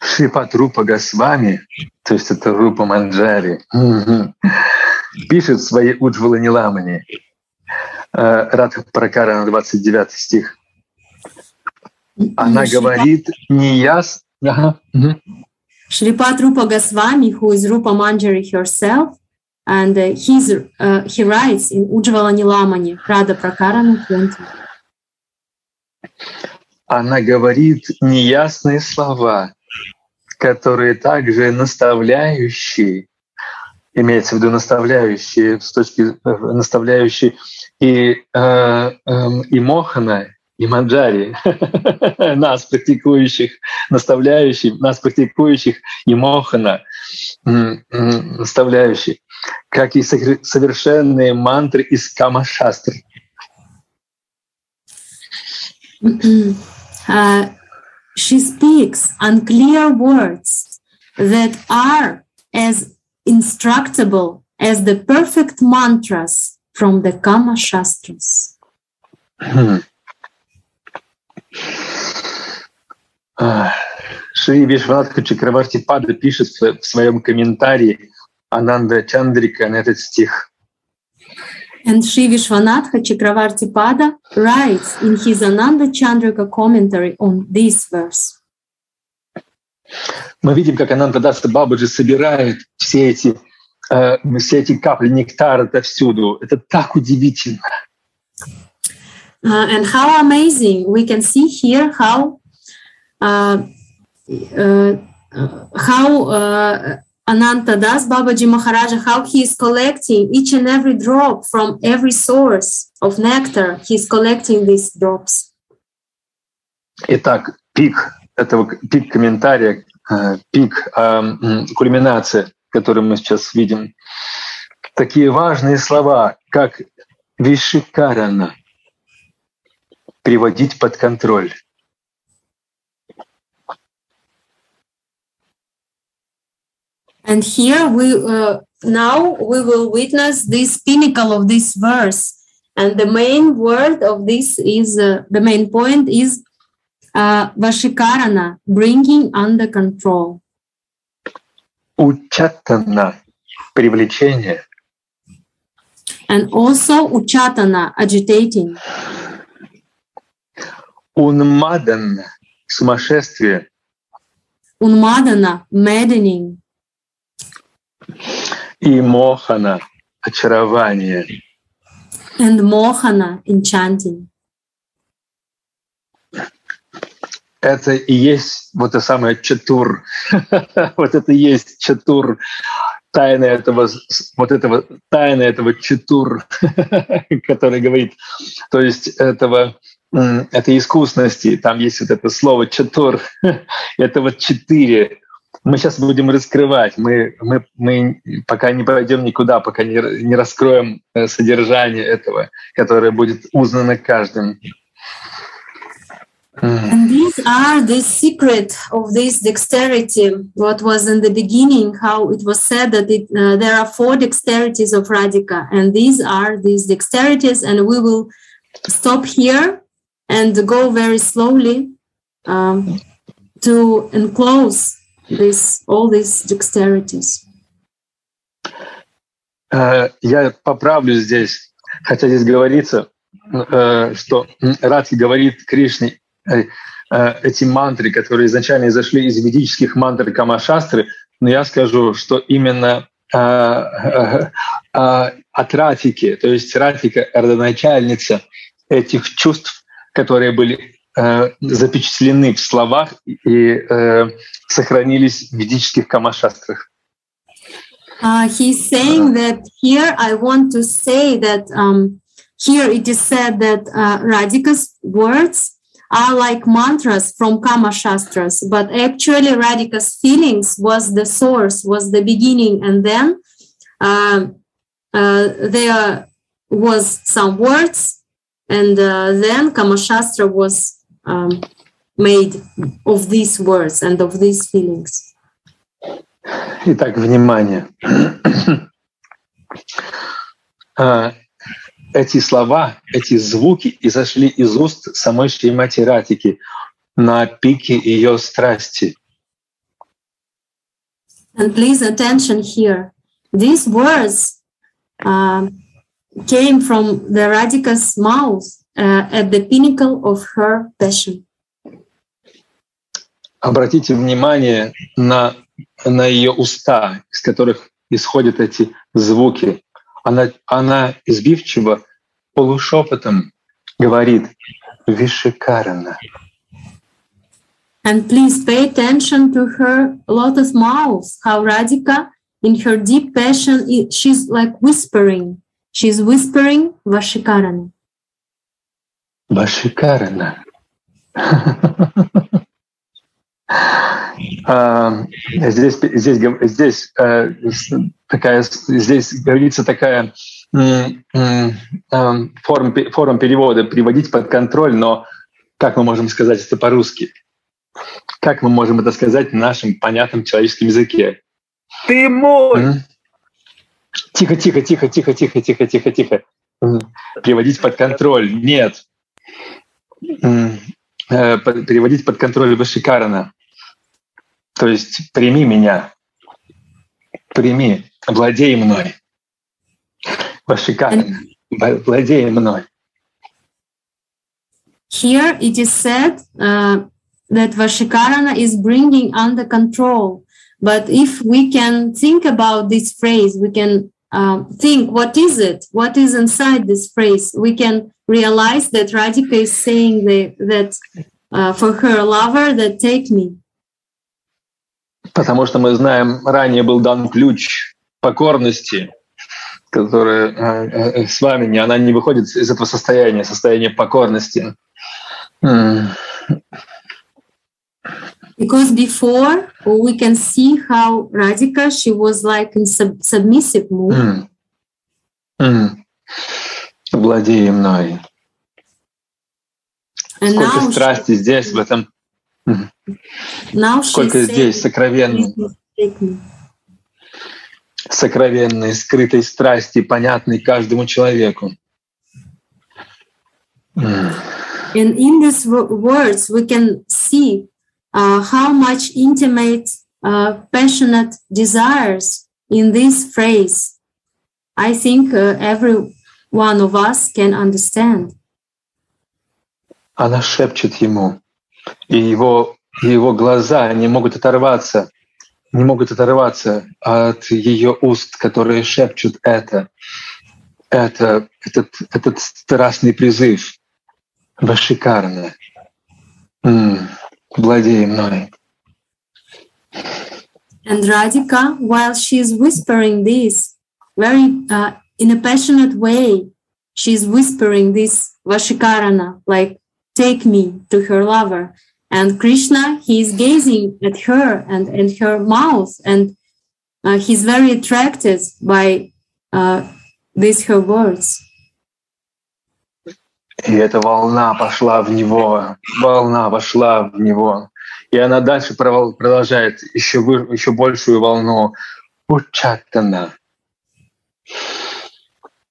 Шрипат Рупа Госвами, то есть это Рупа Манджари, пишет в своей Уджвала Ниламани, Радха Пракара на 29 стих. Она говорит неясно... Ага. Shripat Rupa Goswami, who is Rupa Manjari herself, and uh, he's, uh, he writes in Ujvala Nilamani, Rada Prakarana 20. Она говорит неясные слова, которые также наставляющие, имеется в виду наставляющие с точки наставляющие и, э, э, и Мохана, и Манджари, нас, практикующих, наставляющих, нас, практикующих, и Мохана, наставляющих, как и совершенные мантры из Камашастры. uh, she speaks unclear words that are as instructable as the perfect mantras from the Kama Shastras. Шри Вишванатха Чакраварти Пада пишет в своем комментарии Ананда Чандрика на этот стих. And Sri Vishwanatha Chakravarti Pada writes in his Ananda Chandrika commentary on this verse. Мы видим, как Ананда Даса Бабаджи собирает все эти, э, все эти капли нектара отовсюду. Это так удивительно. Uh, and how amazing we can see here how uh, uh, how uh, Ananta Das Babaji Maharaja, how he is collecting each and every drop from every source of nectar. He collecting these drops. Итак, пик этого пик комментария, пик кульминация, которую мы сейчас видим. Такие важные слова, как вишикарана, приводить под контроль. And here we uh, now we will witness this pinnacle of this verse. And the main word of this is uh, the main point is uh, vashikarana, bringing under control. Учатана, привлечение. And also uchatana, agitating. Унмадана, сумасшествие. Unmadana, maddening. И мохана — очарование. And mohana, enchanting. Это и есть вот это самое чатур. вот это и есть чатур. Тайна этого, вот этого, тайна этого чатур, который говорит, то есть этого, этой искусности. Там есть вот это слово чатур. это вот четыре мы сейчас будем раскрывать. Мы, мы, мы пока не пойдем никуда, пока не, не раскроем э, содержание этого, которое будет узнано каждым. And these are the secret of this dexterity. What was in the beginning, how it was said that it, uh, there are four dexterities of Radhika, and these are these dexterities. And we will stop here and go very slowly um, to enclose this, all these dexterities. Я поправлю здесь, хотя здесь говорится, что Радхи говорит Кришне эти мантры, которые изначально зашли из ведических мантр Камашастры, но я скажу, что именно от Ратики, то есть Ратика — родоначальница этих чувств, которые были Э, запечатлены в словах и э, сохранились в ведических камашастрах. Uh, he's saying that here I want to say that um, here it is said that uh, Radhika's words are like mantras from Kama Shastras, but actually Radhika's feelings was the source, was the beginning, and then uh, uh, there was some words, and uh, then Kama Shastra was um, made of these words and of these feelings. Итак, внимание. эти слова, эти звуки изошли из уст самой Шримати Ратики на пике ее страсти. And please attention here. These words uh, came from the Radhika's mouth uh, at the pinnacle of her passion. Обратите внимание на, на ее уста, из которых исходят эти звуки. Она, она избивчиво, полушепотом говорит «Вишикарана». And please pay attention to her lotus mouth, how Radhika, in her deep passion, she's like whispering. She's whispering Vashikarana. Башикарана. Здесь, здесь, здесь такая, здесь говорится такая форма, форма перевода приводить под контроль, но Как мы можем сказать это по-русски? Как мы можем это сказать на нашем понятном человеческом языке? Ты мой! Тихо, тихо, тихо, тихо, тихо, тихо, тихо, тихо. Приводить под контроль. Нет. Э, переводить под контроль Вашикарана. То есть прими меня, прими, владей мной. Вашикарана, владей мной. Here it is said uh, that Vashikarana is bringing under control. But if we can think about this phrase, we can uh, think what is it? What is inside this phrase? We can realize that Radhika is saying the, that uh, for her lover that take me. Потому что мы знаем, ранее был дан ключ покорности, который э, э, с вами, не, она не выходит из этого состояния, состояния покорности. Because before we can see how Radhika she was like in sub submissive mood. Mm. Mm. Владей мной. And Сколько страсти she, здесь, в этом. Now Сколько здесь сокровенной, сокровенной, скрытой страсти, понятной каждому человеку. And in these words, we can see uh, how much intimate, uh, passionate desires in this phrase. I think uh, every one of us can understand. Она шепчет ему, и его, его глаза не могут оторваться, не могут оторваться от ее уст, которые шепчут это, это этот, этот страстный призыв. Вашикарно. Владей мной. And Radhika, while she is whispering this very uh, in a passionate way, she's whispering this Vashikarana, like, take me to her lover. And Krishna, he is gazing at her and, and her mouth, and uh, he's very attracted by uh, these her words. И эта волна пошла в него, волна вошла в него. И она дальше продолжает еще, еще большую волну Учатана,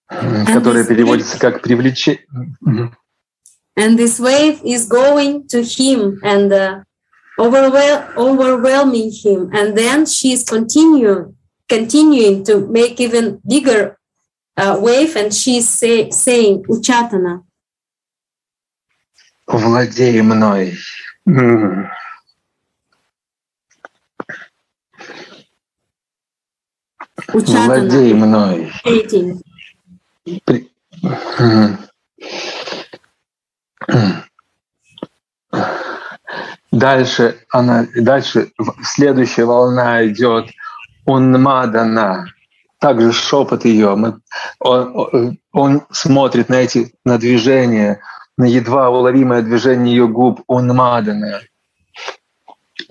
которая переводится как привлечение. And this wave is going to him and uh, overwhel overwhelming him. And then she is continuing, continuing to make even bigger uh, wave, and she is say, saying Uchatana. Владей мной. Владей мной. При... Дальше она, дальше следующая волна идет унмадана, также шепот ее. Мы, он, он смотрит на эти на движения, на едва уловимое движение ее губ, унмадана.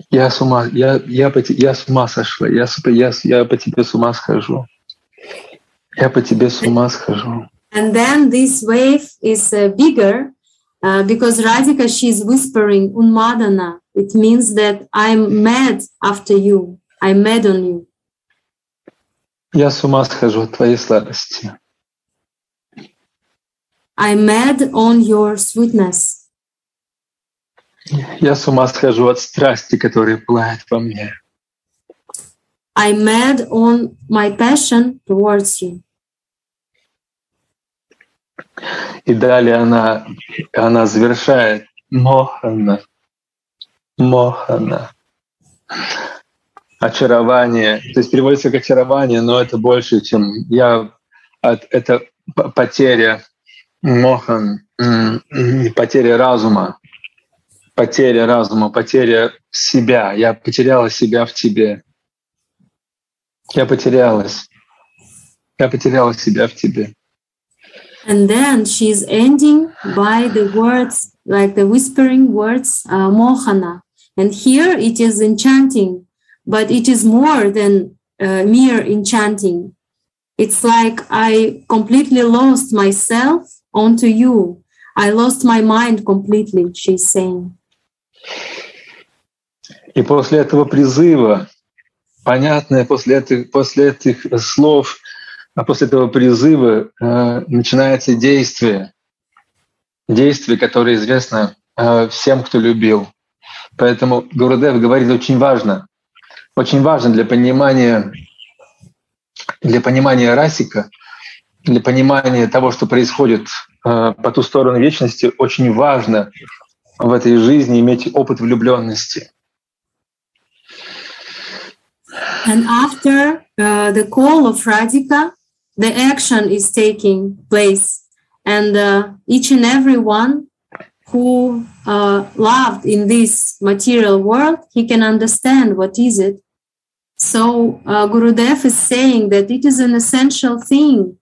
Я с ума, я, я, по, я с ума сошла, я, я, я по тебе с ума схожу. Я по тебе с ума схожу. And then this wave is uh, bigger uh, because Radhika, she's whispering Unmadana. It means that I'm mad after you. I'm mad on you. Я с ума схожу от твоей сладости. I'm mad on your sweetness. Я с ума схожу от страсти, которая пылает во мне. I'm mad on my passion towards you. И далее она, она завершает Мохана, Мохана. Очарование. То есть переводится как очарование, но это больше, чем я... Это потеря Мохан, потеря разума, потеря разума, потеря себя. Я потеряла себя в тебе. Я потерялась. Я потеряла себя в тебе. And then she's ending by the words, like the whispering words, uh, Mohana. And here it is enchanting, but it is more than uh, mere enchanting. It's like I completely lost myself onto you. I lost my mind completely, she's saying. И после этого призыва, понятное после этих, после этих слов, а после этого призыва э, начинается действие. Действие, которое известно э, всем, кто любил. Поэтому Гурудев говорит очень важно, очень важно для понимания, для понимания расика, для понимания того, что происходит э, по ту сторону вечности, очень важно в этой жизни иметь опыт влюбленности. And after uh, the call of Radhika, the action is taking place. And uh, each and every one who uh, loved in this material world, he can understand what is it. So uh, Gurudev is saying that it is an essential thing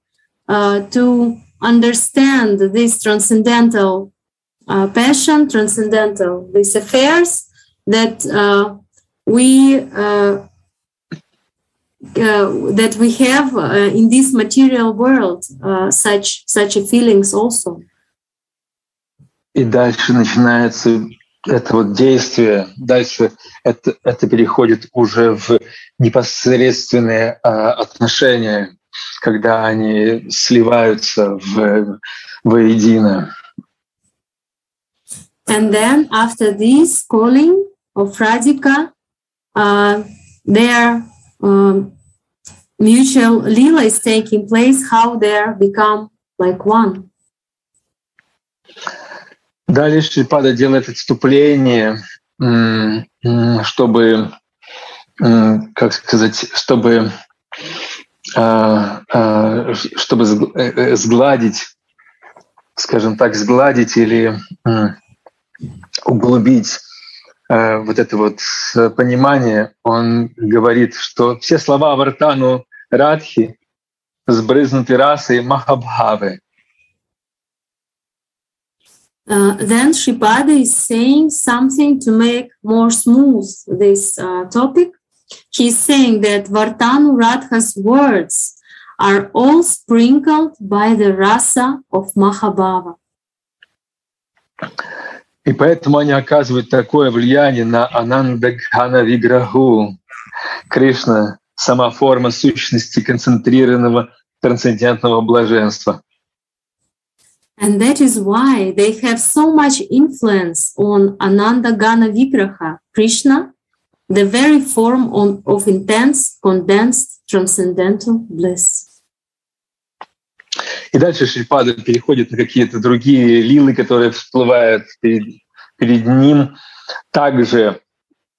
uh, to understand this transcendental uh, passion, transcendental, these affairs that uh, we uh, uh, that we have uh, in this material world uh, such such feelings also. И дальше начинается это вот действие, дальше это, это переходит уже в непосредственные а, отношения, когда они сливаются в, воедино. And then after this calling of Radhika, uh, their um, mutual lila is taking place, how they become like one. Далее Шрипада делает отступление, чтобы, как сказать, чтобы, а, а, чтобы э, сгладить, скажем так, сгладить или углубить э, вот это вот понимание, он говорит, что все слова Вартану Радхи сбрызнуты расой Махабхавы. Uh, then Shripada is saying something to make more smooth this uh, topic. He's saying that Vartanu Radha's words are all sprinkled by the rasa of Mahabhava. И поэтому они оказывают такое влияние на Анандагхана Виграху. Кришна — сама форма сущности концентрированного трансцендентного блаженства. And that is why they have so much influence on Ananda Gana Vigraha, Krishna, the very form on, of intense, condensed, transcendental bliss. И дальше Шрипада переходит на какие-то другие лилы, которые всплывают перед, перед ним, также,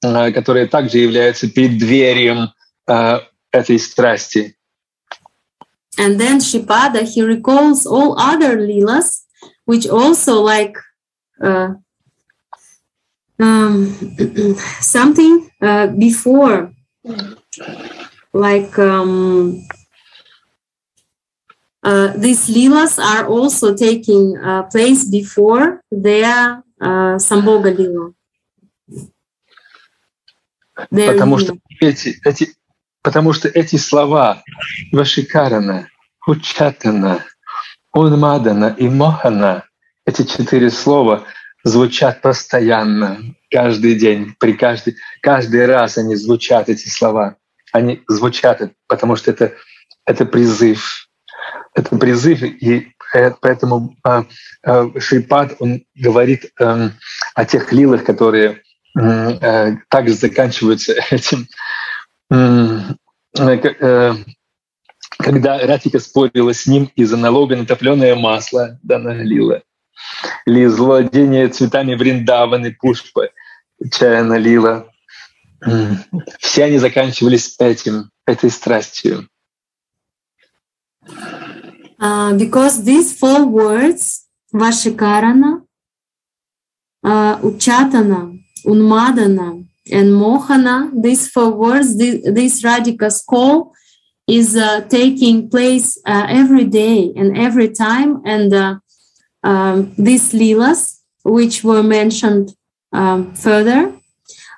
которые также являются преддверием этой страсти. And then Shipada, he recalls all other lilas, which also like uh, um, something uh, before, like um, uh, these lilas are also taking uh, place before their uh, Samboga lila. Потому что эти, эти, Потому что эти слова Вашикарана, Учатана, Унмадана и Мохана, эти четыре слова звучат постоянно, каждый день, при каждый, каждый раз они звучат, эти слова. Они звучат, потому что это, это призыв. Это призыв, и поэтому э, э, Шрипад, он говорит э, о тех лилах, которые э, также заканчиваются этим Э, э, когда Ратика спорила с ним из-за налога на топленое масло, да, налила, или из владения цветами Вриндаваны, Пушпа, чая налила. Все они заканчивались этим, этой страстью. Uh, because these four words, Vashikarana, uh, Uchatana, Unmadana, and Mohana, these four words, this, this Radhika's call is uh, taking place uh, every day and every time. And uh, um, these Leelas, which were mentioned um, further,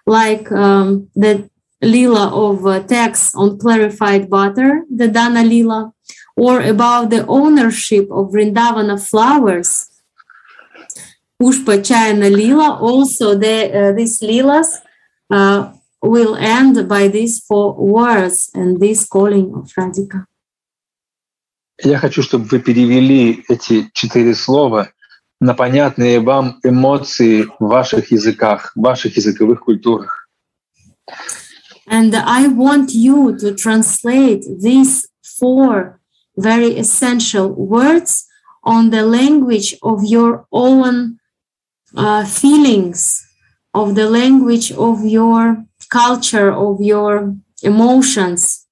like um, the lila of uh, tax on clarified butter, the Dana lila, or about the ownership of Vrindavana flowers, Pushpa Chayana Lila. Also, the, uh, these Lilas uh, will end by these four words and this calling of Radhika. Я хочу, чтобы вы перевели эти четыре слова на понятные вам эмоции в ваших языках, в ваших языковых культурах. And I want you to translate these four very essential words on the language of your own uh, feelings, of the language of your culture, of your emotions,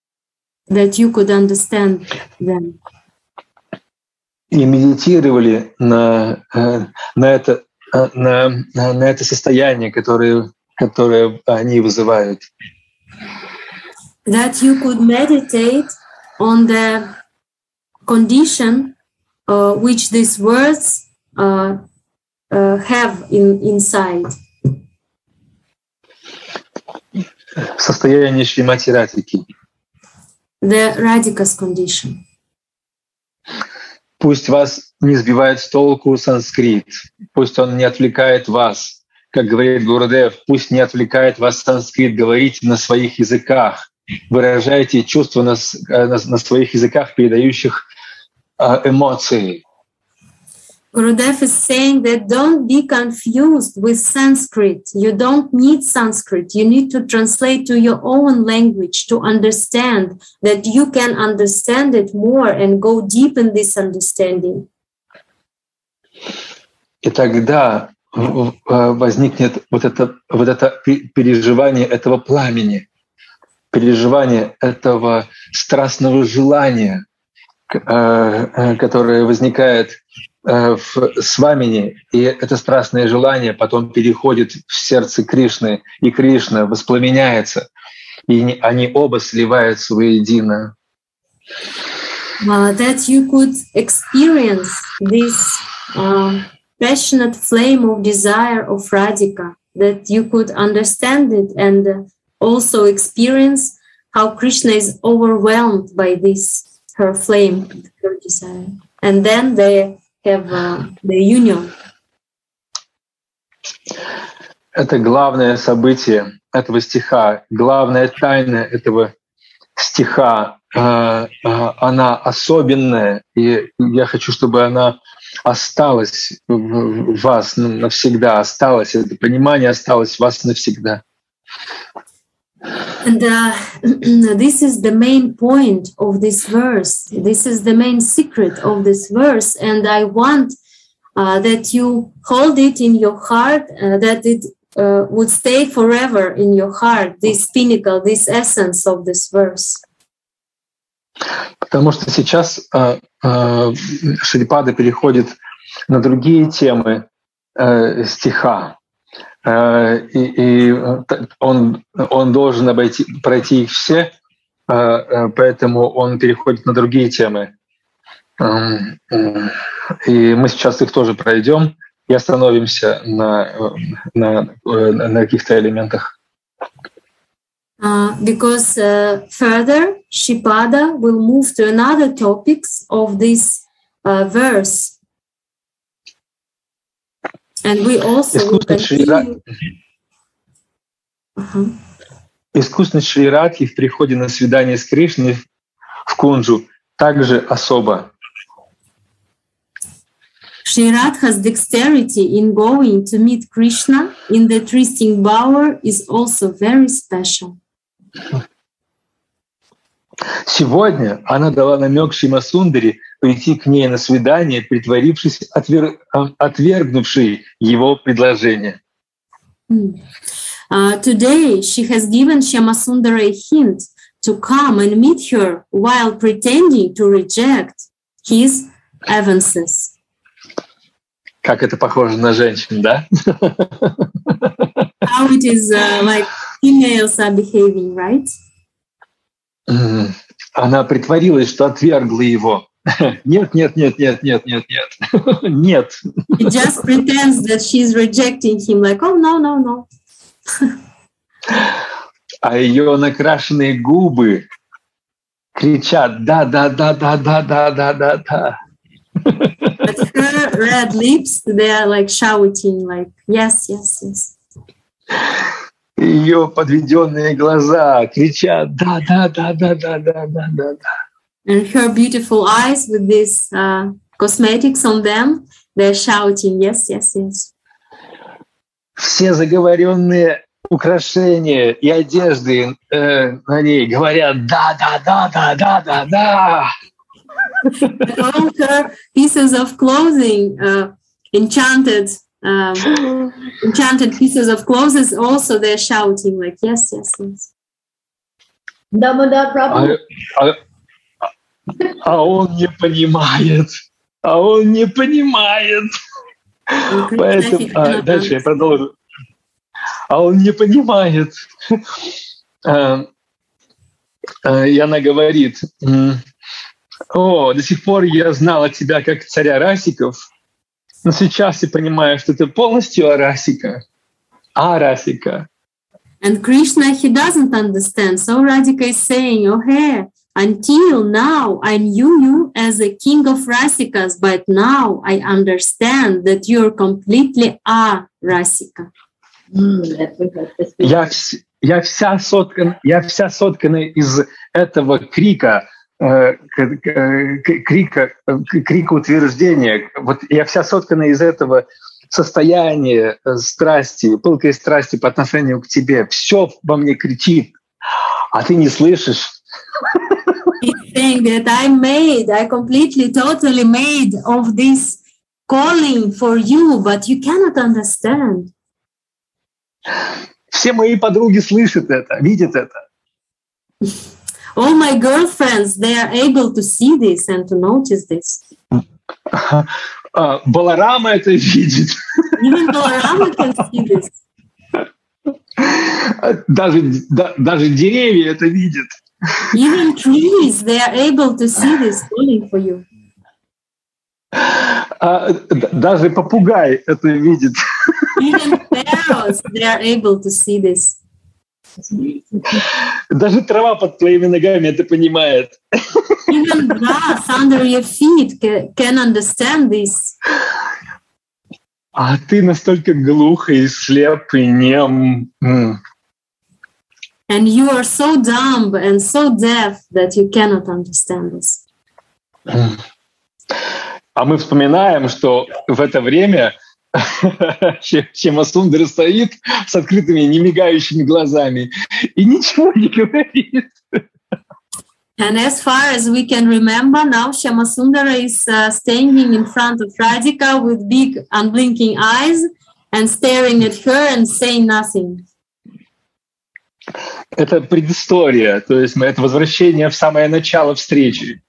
that you could understand them. И медитировали на, на, это, на, на это состояние, которое, которое они вызывают. That you could meditate on the condition uh, which these words uh, uh, have in, inside. Состояние Шримати Радики. The Radhika's condition. Пусть вас не сбивает с толку санскрит, пусть он не отвлекает вас, как говорит Гурдев, пусть не отвлекает вас санскрит, говорите на своих языках, выражайте чувства на, на, на своих языках, передающих эмоции. Gurudev is saying that don't be confused with Sanskrit. You don't need Sanskrit. You need to translate to your own language to understand that you can understand it more and go deep in this understanding. И тогда возникнет вот это, вот это переживание этого пламени, переживание этого страстного желания, которое возникает с вами, и это страстное желание потом переходит в сердце Кришны, и Кришна воспламеняется, и они оба сливаются воедино. Uh, that you could experience this uh, passionate flame of desire of Radhika, that you could understand it and also experience how Krishna is overwhelmed by this her flame, her desire. And then they have uh, the union. Это главное событие этого стиха, главная тайна этого стиха. Э, э, она особенная, и я хочу, чтобы она осталась в вас навсегда, осталась, это понимание осталось в вас навсегда. And uh, this is the main point of this verse. This is the main secret of this verse. And I want uh, that you hold it in your heart, uh, that it uh, would stay forever in your heart, this pinnacle, this essence of this verse. Потому что сейчас э, э, Шрипада переходит на другие темы э, стиха. Э, и, и он, он должен обойти, пройти их все, э, э, поэтому он переходит на другие темы. Эм, и мы сейчас их тоже пройдем и остановимся на, на, на каких-то элементах. Uh, because uh, further, Shipada will move to another topics of this uh, verse. And we also Искусность Шри uh-huh. В приходе на свидание с Кришной в Кунджу также особо. Shri Radha's dexterity in going to meet Krishna in the trysting bower is also very special. Сегодня она дала намек Шимасундари прийти к ней на свидание, притворившись отвер... отвергнувшей его предложение. Uh, today she has given Shyamasundara a hint to come and meet her while pretending to reject his avances. Как это похоже на женщин, да? How it is uh, like females are behaving, right? Она притворилась, что отвергла его. Нет, нет, нет, нет, нет, нет, нет, нет. He just pretends that she's rejecting him, like, oh no, no, no. А ее накрашенные губы кричат: да, да, да, да, да, да, да, да, да. But her red lips, they are like shouting, like, yes, yes, yes. Ее подведенные глаза кричат, да, да, да, да, да, да, да, да, да. And her beautiful eyes with this uh, cosmetics on them, they're shouting, yes, yes, yes. Все заговоренные украшения и одежды э, на ней говорят да, да, да, да, да, да, да. all her pieces of clothing, uh, enchanted, um, enchanted pieces of clothes, also they're shouting like yes, yes, yes. Damodar Prabhu. А, а, А он не понимает, а он не понимает. Поэтому а, дальше я продолжу. А он не понимает. А, а, и она говорит, о, до сих пор я знала тебя как царя Расиков, но сейчас я понимаю, что ты полностью Арасика, Арасика. And Krishna, he doesn't understand. So Radhika is saying, oh, hey, until now I knew you as a king of Rasikas, but now I understand that you're completely a Rasika. Я, я, вся соткан, я вся соткана из этого крика, Э, крика, крика утверждения. Вот я вся соткана из этого состояния э, страсти, пылкой страсти по отношению к тебе. Все во мне кричит, а ты не слышишь. Saying that I made, I completely, totally made of this calling for you, but you cannot understand. Все мои подруги слышат это, видят это. all my girlfriends they are able to see this and to notice this Баларама это видит. Even Balarama can see this. Даже, да, даже деревья это видят. Even trees, they are able to see this calling for you. Даже попугай это видит. Even parrots, they are able to see this. Даже трава под твоими ногами это понимает. Even grass under your feet can understand this. А ты настолько глух и слеп и нем. And you are so dumb and so deaf that you cannot understand this. А мы вспоминаем, что в это время Чема Сундер стоит с открытыми, не мигающими глазами и ничего не говорит. And as far as we can remember, now Shama Sundara is uh, standing in front of Radhika with big unblinking eyes and staring at her and saying nothing. Это предыстория, то есть это возвращение в самое начало встречи.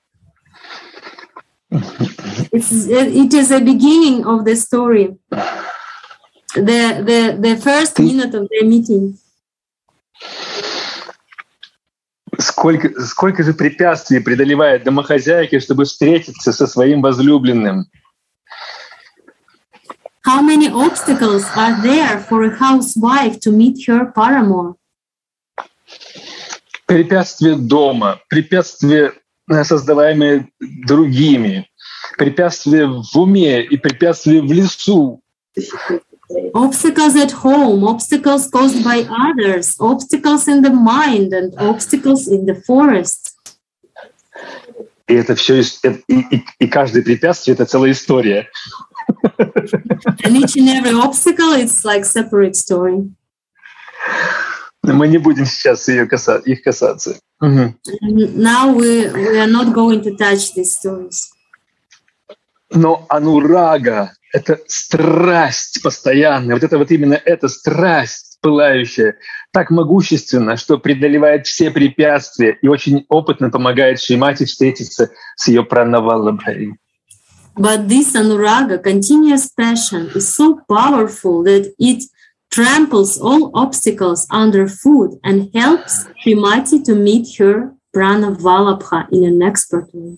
It's, it is a beginning of the story. The, the, the first minute of the meeting. Сколько, сколько же препятствий преодолевает домохозяйки, чтобы встретиться со своим возлюбленным? How many obstacles are there for a housewife to meet her paramour? Препятствия дома, препятствия создаваемые другими, препятствия в уме и препятствия в лесу. Obstacles at home, obstacles caused by others, obstacles in the mind and obstacles in the forest. И это все, и, и, и каждое препятствие — это целая история. And each and every obstacle is like separate story. Мы не будем сейчас ее касаться, их касаться. Угу. Now we, we are not going to touch these stories. Но анурага — это страсть постоянная. Вот это вот именно эта страсть пылающая, так могущественна, что преодолевает все препятствия и очень опытно помогает Шримати встретиться с ее пранавалабхари. But this anuraga, continuous passion, is so powerful that it tramples all obstacles underfoot and helps Srimati to meet her prana valabha in an expert way.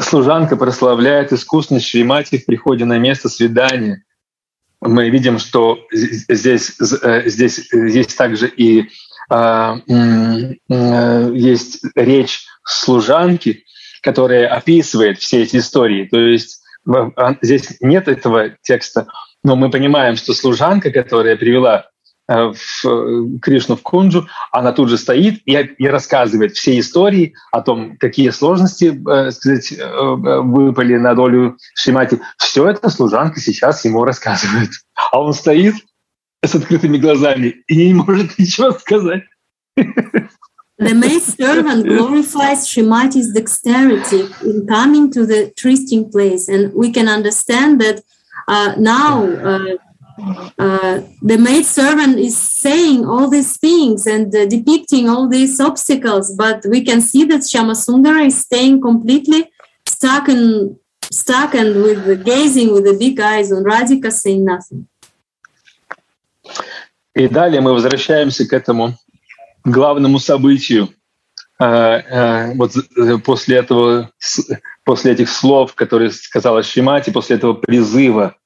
Служанка прославляет искусность Шримати в приходе на место свидания. Мы видим, что здесь, здесь есть также и есть речь служанки, которая описывает все эти истории. То есть а, здесь нет этого текста, но мы понимаем, что служанка, которая привела Э, в э, Кришну в Кунджу, она тут же стоит и, и рассказывает все истории о том, какие сложности э, сказать, выпали на долю Шримати. Все это служанка сейчас ему рассказывает. А он стоит с открытыми глазами и не может ничего сказать. The maid servant glorifies Srimati's dexterity in coming to the trysting place, and we can understand that uh, now uh, uh, the maid servant is saying all these things and uh, depicting all these obstacles, but we can see that Shamasundara is staying completely stuck and stuck and with the gazing with the big eyes on Radhika saying nothing. И далее мы возвращаемся к этому главному событию. Вот после этого, после этих слов, которые сказала Шимати, после этого призыва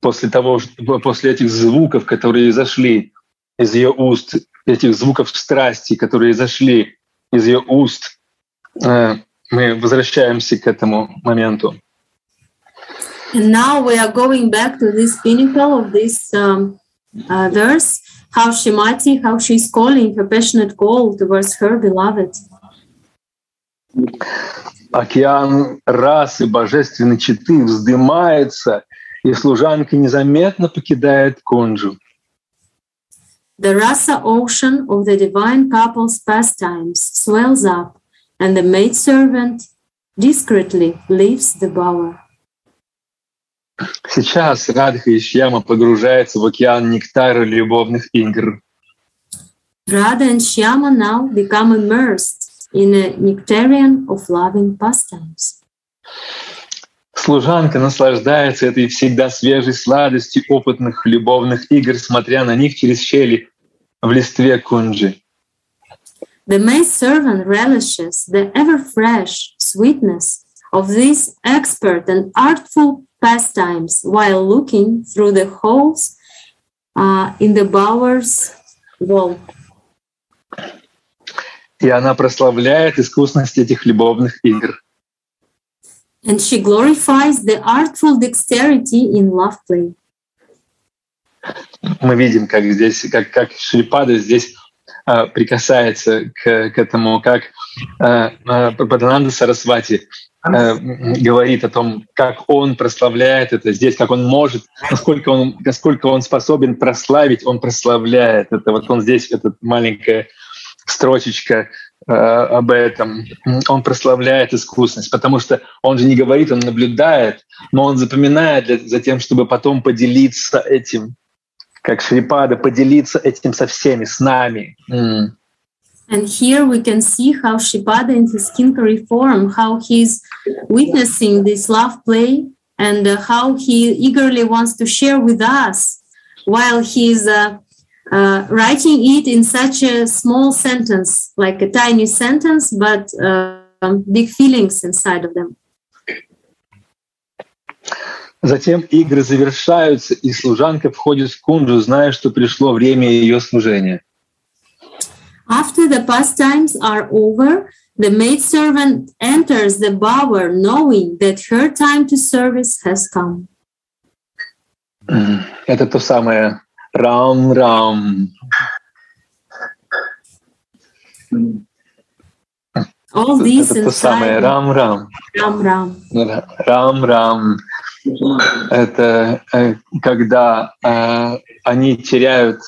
после того, после этих звуков, которые зашли из ее уст, этих звуков страсти, которые зашли из ее уст, э, мы возвращаемся к этому моменту. And now we are going back to this pinnacle of this um, uh, verse, how Shimati, how she's calling her passionate call towards her beloved. Океан расы божественной читы вздымается и служанка незаметно покидает Конджу. The rasa ocean of the divine couple's pastimes swells up, and the maidservant discreetly leaves the bower. Сейчас Радха и Шьяма погружаются в океан нектара любовных игр. Radha and Shyama now become immersed in a nectarian of loving pastimes. Служанка наслаждается этой всегда свежей сладостью опытных любовных игр, смотря на них через щели в листве кунджи. The maid servant relishes the ever fresh sweetness of these expert and artful pastimes while looking through the holes uh, in the bower's wall. И она прославляет искусность этих любовных игр. and she glorifies the artful dexterity in love play. Мы видим, как здесь, как, как Шрипада здесь э, прикасается к, к этому, как э, Падананда Сарасвати э, говорит о том, как он прославляет это здесь, как он может, насколько он, насколько он способен прославить, он прославляет это. Вот он здесь, эта маленькая строчечка об этом, он прославляет искусность, потому что он же не говорит, он наблюдает, но он запоминает для, за тем, чтобы потом поделиться этим, как Шрипада, поделиться этим со всеми, с нами. Mm. And here we can see how Shripada in his kinkery form, how he's witnessing this love play and uh, how he eagerly wants to share with us while he's uh, uh, writing it in such a small sentence, like a tiny sentence, but uh, big feelings inside of them. Затем игры завершаются, и служанка входит в кунджу, зная, что пришло время ее служения. After the pastimes are over, the maidservant enters the bower knowing that her time to service has come. Это то самое Ram. All these Это то самое Рам Рам. Рам Рам. Рам Рам. Это э, когда э, они теряют,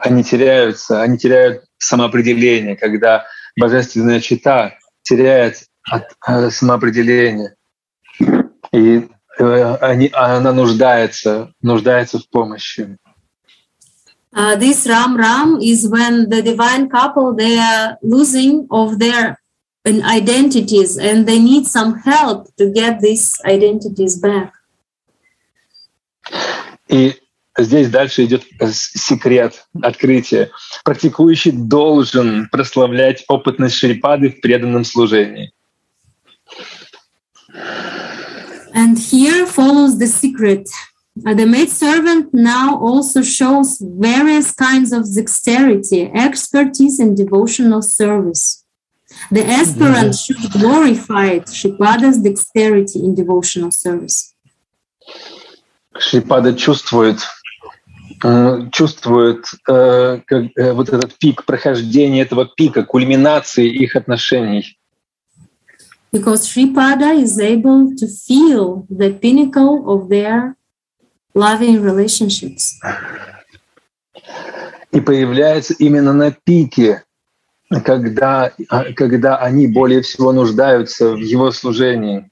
они теряются, они теряют самоопределение, когда божественная чита теряет от, э, самоопределение. И они, она нуждается, нуждается в помощи. Uh, this Ram Ram is when the divine couple they are losing of their identities and they need some help to get these identities back. И здесь дальше идет секрет, открытие. Практикующий должен прославлять опытность Шрипады в преданном служении. And here follows the secret. Uh, the maidservant now also shows various kinds of dexterity, expertise, and devotional service. The aspirant mm-hmm. should glorify Shripada's dexterity in devotional service. Шрипада чувствует, чувствует э, как, э, вот этот пик прохождения этого пика, кульминации их отношений. Because Sripada is able to feel the pinnacle of their loving relationships. И появляется именно на пике, когда, когда они более всего нуждаются в его служении.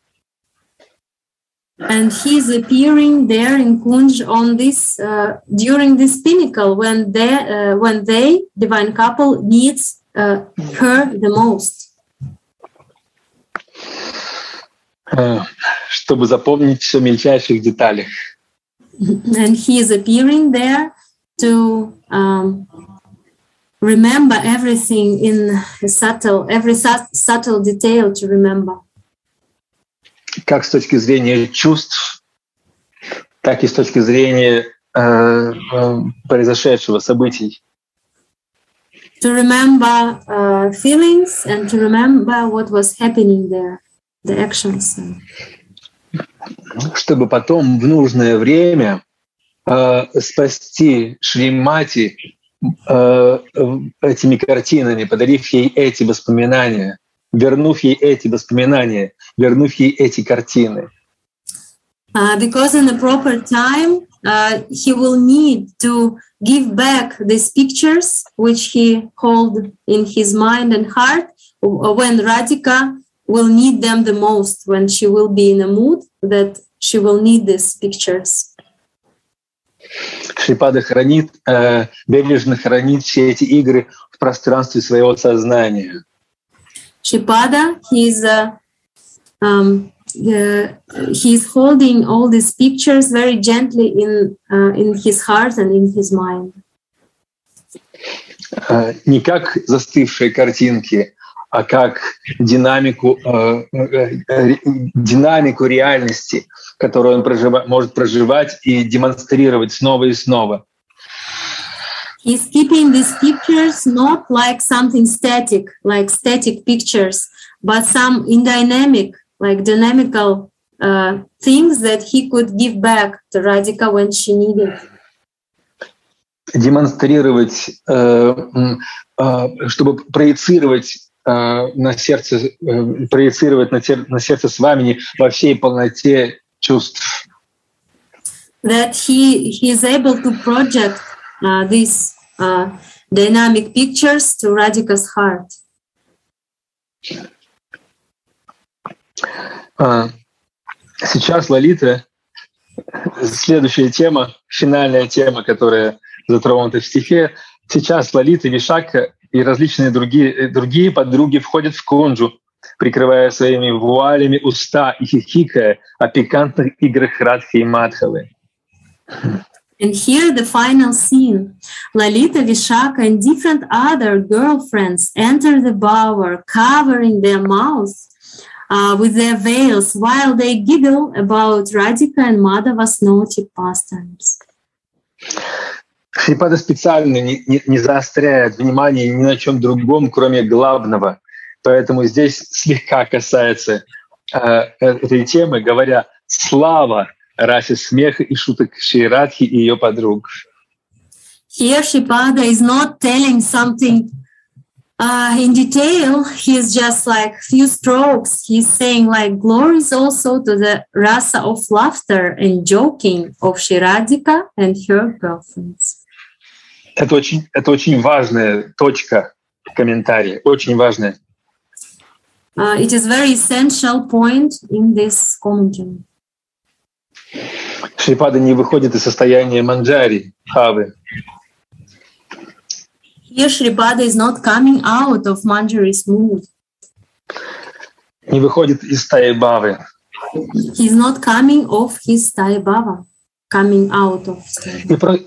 And he's appearing there in Kunj on this uh, during this pinnacle when they uh, when they divine couple needs uh, her the most. Чтобы запомнить все мельчайших деталях. And he is appearing there to um, remember everything in subtle, every subtle detail to remember. Как с точки зрения чувств, так и с точки зрения э, э, произошедшего событий. To remember uh, feelings and to remember what was happening there, the actions. Чтобы потом в нужное время э, спасти Шримати э, этими картинами, подарив ей эти воспоминания, вернув ей эти воспоминания, вернув ей эти картины. Uh, because in the proper time, uh, he will need to give back these pictures which he hold in his mind and heart when Radhika will need them the most, when she will be in a mood that she will need these pictures. Шрипада хранит, э, бережно хранит все эти игры в пространстве своего сознания. Шрипада, he's, uh, um, uh, he's holding all these pictures very gently in, uh, in his heart and in his mind. Uh, не как застывшие картинки, а как динамику, э, э, динамику реальности, которую он прожива, может проживать и демонстрировать снова и снова. He's keeping these pictures not like something static, like static pictures, but some in dynamic, like dynamical uh, things that he could give back to Radhika when she needed. Демонстрировать, э, э, чтобы проецировать на сердце, проецировать на, тер, на сердце с вами во всей полноте чувств. That he, he is able to project uh, these uh, dynamic pictures to Radhika's heart. Сейчас Лолита, следующая тема, финальная тема, которая затронута в стихе. Сейчас Лолита Вишака и различные другие, другие подруги входят в кунджу, прикрывая своими вуалями уста и хихикая о пикантных играх Радхи и Мадхавы. And here the final scene. Lalita, Vishaka, and different other girlfriends enter the bower, covering their mouths uh, with their veils while they giggle about Radhika and Madhava's naughty pastimes. Шрипада специально не, не, не заостряет внимание ни на чем другом, кроме главного. Поэтому здесь слегка касается э, этой темы, говоря «слава расе смеха и шуток Ширадхи и ее подруг». Here Shripada is not telling something uh, in detail. He's just like few strokes. He's saying like glories also to the rasa of laughter and joking of Shiradika and her girlfriends. Это очень, это очень важная точка комментария, очень важная. Uh, it is very essential point in this commentary. Шрипада не выходит из состояния манджари, хавы. Here Shripada is not coming out of Manjari's mood. Не выходит из стаи бавы. He is not coming off his стаи бава, coming out of. И, про,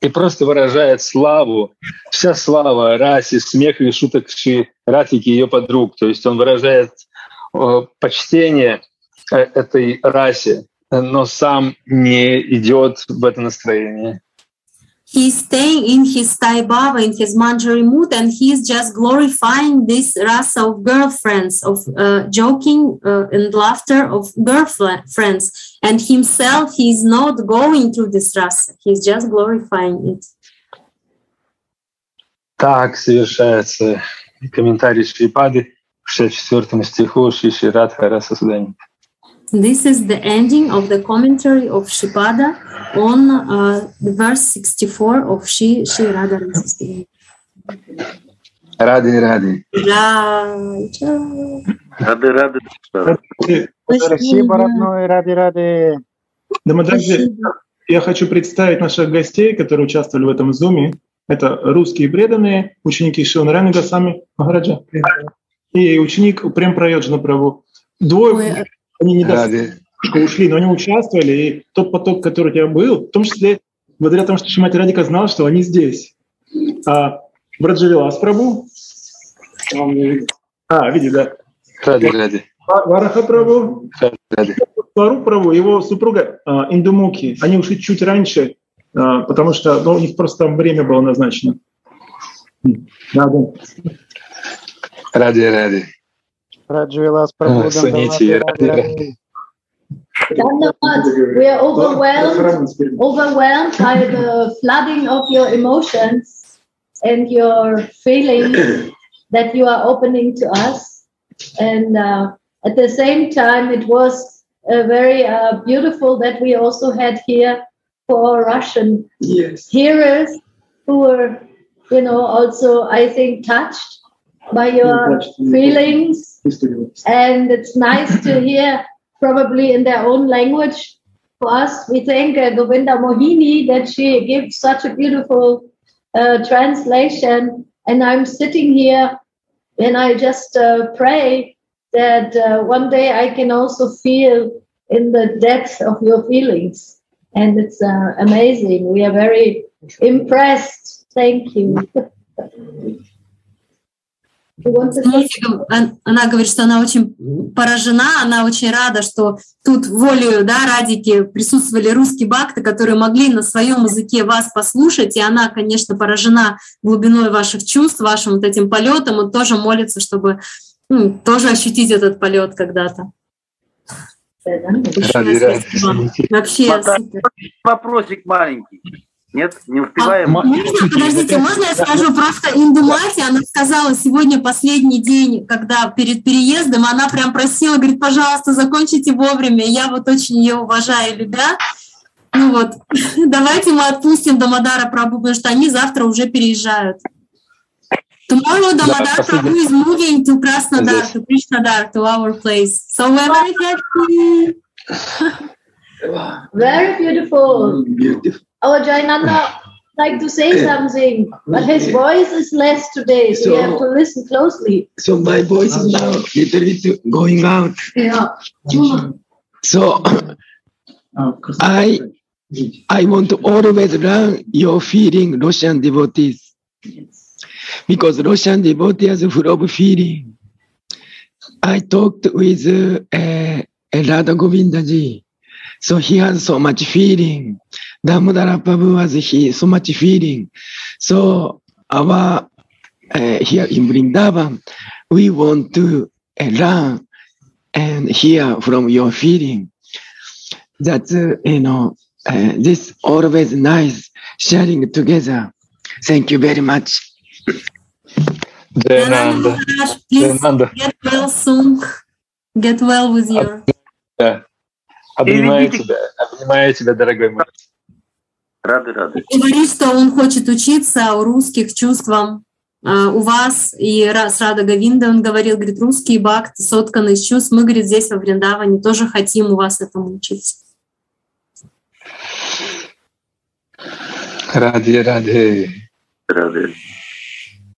и просто выражает славу, вся слава расе, смех и шуток Ратики и ее подруг. То есть он выражает э, почтение э, этой расе, но сам не идет в это настроение. he's staying in his Sai Baba, in his Manjari mood, and he's just glorifying this rasa of girlfriends, of uh, joking uh, and laughter of girlfriends. And himself, he's not going through this rasa, he's just glorifying it. Так совершается комментарий Шрипады к 64 стиху Шиши Радха Раса Суданит. This is the ending of the commentary of Shipada on uh, verse 64 of Shi Shi Radha Рады, рады. Рады, рады. Спасибо, родной, рады, рады. Дамадарджи, я хочу представить наших гостей, которые участвовали в этом зуме. Это русские преданные, ученики Шивнарани Гасами Махараджа и ученик Прем Прайоджана Праву. Двое они не что ушли, но они участвовали, и тот поток, который у тебя был, в том числе благодаря тому, что Шимати Радика знал, что они здесь. А Браджавилас Прабу, а, види, да. Ради, ради. Вараха Прабу, Свару Прабу, его супруга а, Индумуки, они ушли чуть раньше, а, потому что ну, у них просто там время было назначено. Да, да. Ради, ради. Suniti, We are overwhelmed, overwhelmed by the flooding of your emotions and your feelings that you are opening to us. And uh, at the same time, it was uh, very uh, beautiful that we also had here for Russian yes. hearers who were, you know, also, I think, touched by your touched feelings and it's nice to hear, probably in their own language. For us, we thank uh, Govinda Mohini that she gives such a beautiful uh, translation. And I'm sitting here and I just uh, pray that uh, one day I can also feel in the depth of your feelings. And it's uh, amazing. We are very impressed. Thank you. Она говорит, что она очень поражена, она очень рада, что тут волею да, Радики присутствовали русские бакты, которые могли на своем языке вас послушать, и она, конечно, поражена глубиной ваших чувств, вашим вот этим полетом, и тоже молится, чтобы ну, тоже ощутить этот полет когда-то. Вообще, Вопросик маленький. Нет, не успеваем. А, можно, подождите, можно я скажу просто Индумати, она сказала, сегодня последний день, когда перед переездом, она прям просила, говорит, пожалуйста, закончите вовремя. Я вот очень ее уважаю любя. Ну вот, давайте мы отпустим Дамадара Прабу, потому что они завтра уже переезжают. Tomorrow Damodar Prabhu is moving to Krasnodar, to Krishnadar, to our place. So we're very happy. very beautiful. Beautiful. Our Jainanda like to say something, but his voice is less today, so, so you have to listen closely. So my voice is now little bit going out. Yeah. So I I want to always learn your feeling, Russian devotees. Because Russian devotees are full of feeling. I talked with uh, Radha Govindaji. So he has so much feeling. Damodara Prabhu was he so much feeling. So our uh, here in Vrindavan, we want to uh, learn and hear from your feeling. That uh, you know, uh, this always nice sharing together. Thank you very much. Denanda. Please get well soon. Get well with your. Yeah. Обнимаю тебя, обнимаю тебя, дорогой мой. Рады, рады. Говорит, что он хочет учиться у русских чувствам а, у вас, и с Рада Гавинда он говорил, говорит, русские бакты сотканы из чувств, мы, говорит, здесь во Вриндаване тоже хотим у вас этому учиться. Ради, ради. Ради.